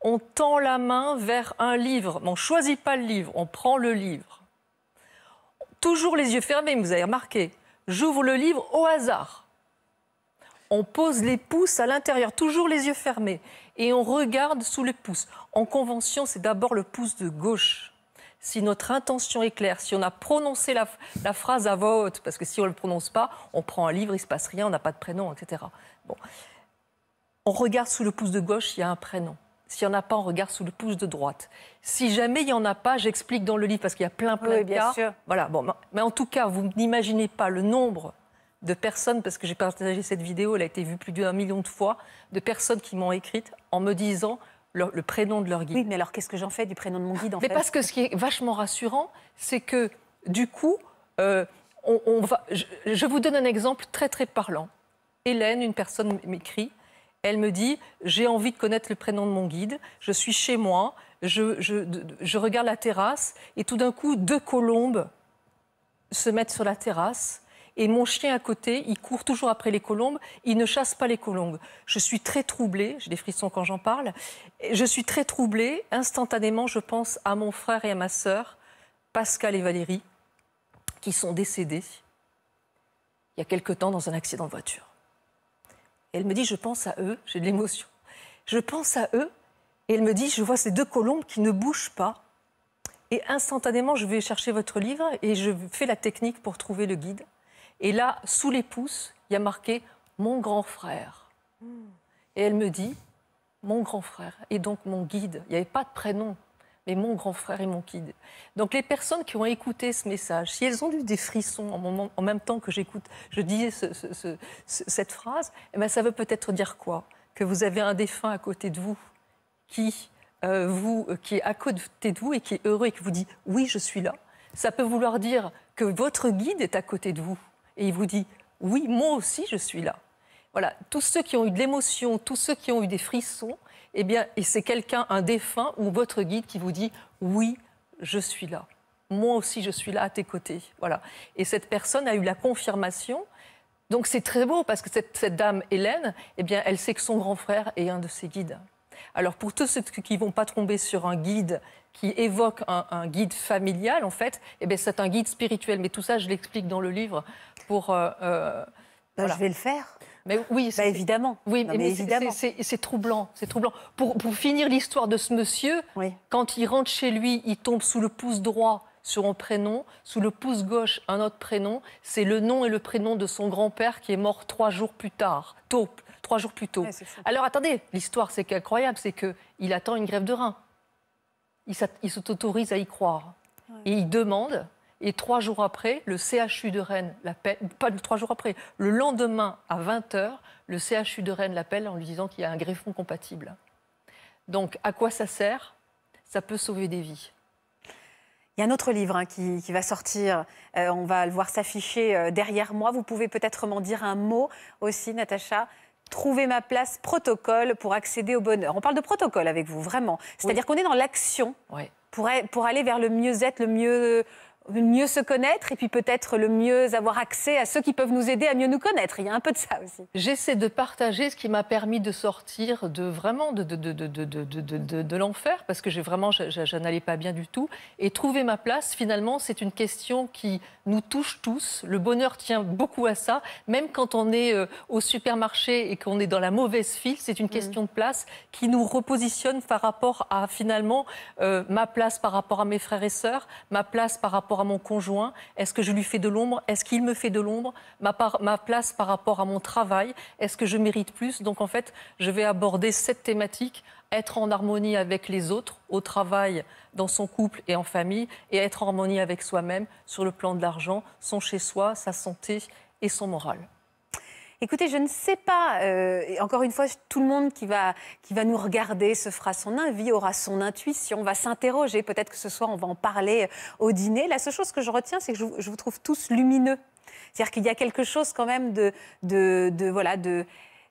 On tend la main vers un livre. on ne choisit pas le livre, on prend le livre. Toujours les yeux fermés, vous avez remarqué. J'ouvre le livre au hasard on pose les pouces à l'intérieur, toujours les yeux fermés, et on regarde sous les pouces. En convention, c'est d'abord le pouce de gauche. Si notre intention est claire, si on a prononcé la, phrase à voix haute, parce que si on ne le prononce pas, on prend un livre, il ne se passe rien, on n'a pas de prénom, etc. Bon. On regarde sous le pouce de gauche, il y a un prénom. S'il n'y en a pas, on regarde sous le pouce de droite. Si jamais il n'y en a pas, j'explique dans le livre parce qu'il y a plein, plein de bien cas. Sûr. Voilà. Bon, mais en tout cas, vous n'imaginez pas le nombre de personnes, parce que j'ai partagé cette vidéo, elle a été vue plus d'un million de fois, de personnes qui m'ont écrite en me disant le, prénom de leur guide. Oui, mais alors qu'est-ce que j'en fais du prénom de mon guide en Mais parce que ce qui est vachement rassurant, c'est que du coup, euh, on, va, je, vous donne un exemple très très parlant. Hélène, une personne m'écrit, elle me dit j'ai envie de connaître le prénom de mon guide, je suis chez moi, je, je regarde la terrasse et tout d'un coup deux colombes se mettent sur la terrasse et mon chien à côté, il court toujours après les colombes, il ne chasse pas les colombes. Je suis très troublée, j'ai des frissons quand j'en parle, je suis très troublée, instantanément je pense à mon frère et à ma sœur, Pascal et Valérie, qui sont décédés il y a quelque temps dans un accident de voiture. elle me dit, je pense à eux, j'ai de l'émotion. Je pense à eux, et elle me dit, je vois ces deux colombes qui ne bougent pas. Et instantanément, je vais chercher votre livre et je fais la technique pour trouver le guide. Et là, sous les pouces, il y a marqué mon grand frère. Et elle me dit mon grand frère et donc mon guide. Il n'y avait pas de prénom, mais mon grand frère et mon guide. Donc les personnes qui ont écouté ce message, si elles ont eu des frissons en, même temps que j'écoute, je disais cette phrase, eh ben, ça veut peut-être dire quoi? Que vous avez un défunt à côté de vous qui euh, vous, euh, qui est à côté de vous et qui est heureux et qui vous dit oui, je suis là. Ça peut vouloir dire que votre guide est à côté de vous et il vous dit oui, moi aussi, je suis là. Voilà, tous ceux qui ont eu de l'émotion, tous ceux qui ont eu des frissons, eh bien, et c'est quelqu'un, un défunt ou votre guide qui vous dit oui, je suis là. Moi aussi, je suis là à tes côtés. Voilà. Et cette personne a eu la confirmation. Donc c'est très beau parce que cette, cette, dame Hélène, eh bien, elle sait que son grand frère est un de ses guides. Alors pour tous ceux qui ne vont pas tomber sur un guide qui évoque un, guide familial, en fait, eh c'est un guide spirituel. Mais tout ça, je l'explique dans le livre pour... Euh, euh, bah, je vais le faire. Mais oui, bah, évidemment. Oui, mais, évidemment. C'est troublant, c'est troublant. Pour, finir l'histoire de ce monsieur, quand il rentre chez lui, il tombe sous le pouce droit sur un prénom, sous le pouce gauche un autre prénom. C'est le nom et le prénom de son grand-père qui est mort trois jours plus tard, tôt, trois jours plus tôt. Alors attendez, l'histoire c'est incroyable, c'est qu'il attend une grève de rein. Il s'autorise à y croire. Et il demande, et trois jours après, le CHU de Rennes l'appelle, pas trois jours après, le lendemain à 20h, le CHU de Rennes l'appelle en lui disant qu'il y a un greffon compatible. Donc à quoi ça sert? Ça peut sauver des vies. Il y a un autre livre hein, qui, va sortir, euh, on va le voir s'afficher euh, derrière moi. Vous pouvez peut-être m'en dire un mot aussi, Natacha. Trouver ma place protocole pour accéder au bonheur. On parle de protocole avec vous, vraiment. C'est-à-dire qu'on est dans l'action pour, pour, aller vers le mieux-être, le mieux mieux se connaître et puis peut-être le mieux avoir accès à ceux qui peuvent nous aider à mieux nous connaître. Il y a un peu de ça aussi. J'essaie de partager ce qui m'a permis de sortir de vraiment de, de, de, de l'enfer parce que j'ai vraiment, je, n'allais pas bien du tout. Et trouver ma place, finalement, c'est une question qui nous touche tous. Le bonheur tient beaucoup à ça. Même quand on est euh, au supermarché et qu'on est dans la mauvaise file, c'est une mm. question de place qui nous repositionne par rapport à finalement euh, ma place par rapport à mes frères et sœurs, ma place par rapport à mon conjoint Est-ce que je lui fais de l'ombre Est-ce qu'il me fait de l'ombre ma, ma place par rapport à mon travail Est-ce que je mérite plus? Donc en fait, je vais aborder cette thématique être en harmonie avec les autres, au travail, dans son couple et en famille, et être en harmonie avec soi-même sur le plan de l'argent, son chez-soi, sa santé et son moral. Écoutez, je ne sais pas, euh, encore une fois, tout le monde qui va, qui va nous regarder se fera son avis, aura son intuition, va s'interroger. Peut-être que ce soir, on va en parler au dîner. La seule chose que je retiens, c'est que je, vous trouve tous lumineux. C'est-à-dire qu'il y a quelque chose quand même de, de, de voilà, de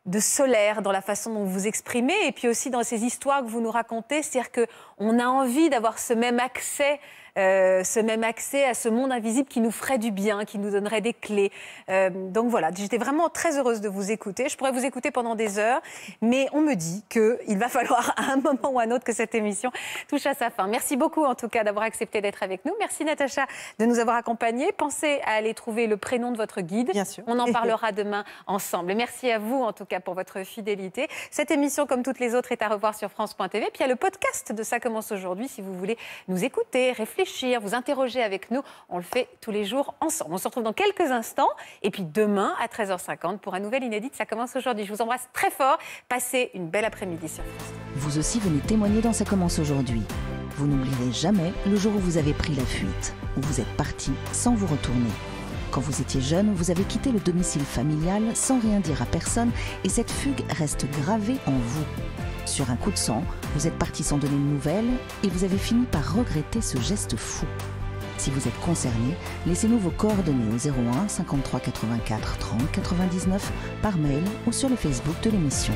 de solaire dans la façon dont vous vous exprimez et puis aussi dans ces histoires que vous nous racontez. C'est-à-dire qu'on a envie d'avoir ce même accès euh, ce même accès à ce monde invisible qui nous ferait du bien, qui nous donnerait des clés. Euh, donc voilà, j'étais vraiment très heureuse de vous écouter. Je pourrais vous écouter pendant des heures, mais on me dit qu'il va falloir à un moment ou à un autre que cette émission touche à sa fin. Merci beaucoup en tout cas d'avoir accepté d'être avec nous. Merci Natacha de nous avoir accompagnés. Pensez à aller trouver le prénom de votre guide. Bien sûr. On en parlera demain ensemble. merci à vous en tout cas pour votre fidélité. Cette émission, comme toutes les autres, est à revoir sur France.tv. Puis il y a le podcast de Ça commence aujourd'hui si vous voulez nous écouter, réfléchir réfléchir, vous interroger avec nous. On le fait tous les jours ensemble. On se retrouve dans quelques instants. Et puis demain, à 13h50, pour un nouvel inédit. Ça commence aujourd'hui. Je vous embrasse très fort. Passez une belle après-midi sur France. Vous aussi venez témoigner dans Ça commence aujourd'hui. Vous n'oublierez jamais le jour où vous avez pris la fuite, où vous êtes parti sans vous retourner. Quand vous étiez jeune, vous avez quitté le domicile familial sans rien dire à personne et cette fugue reste gravée en vous. Sur un coup de sang, vous êtes parti sans donner de nouvelles et vous avez fini par regretter ce geste fou. Si vous êtes concerné, laissez-nous vos coordonnées au 01 53 84 30 99 par mail ou sur le Facebook de l'émission.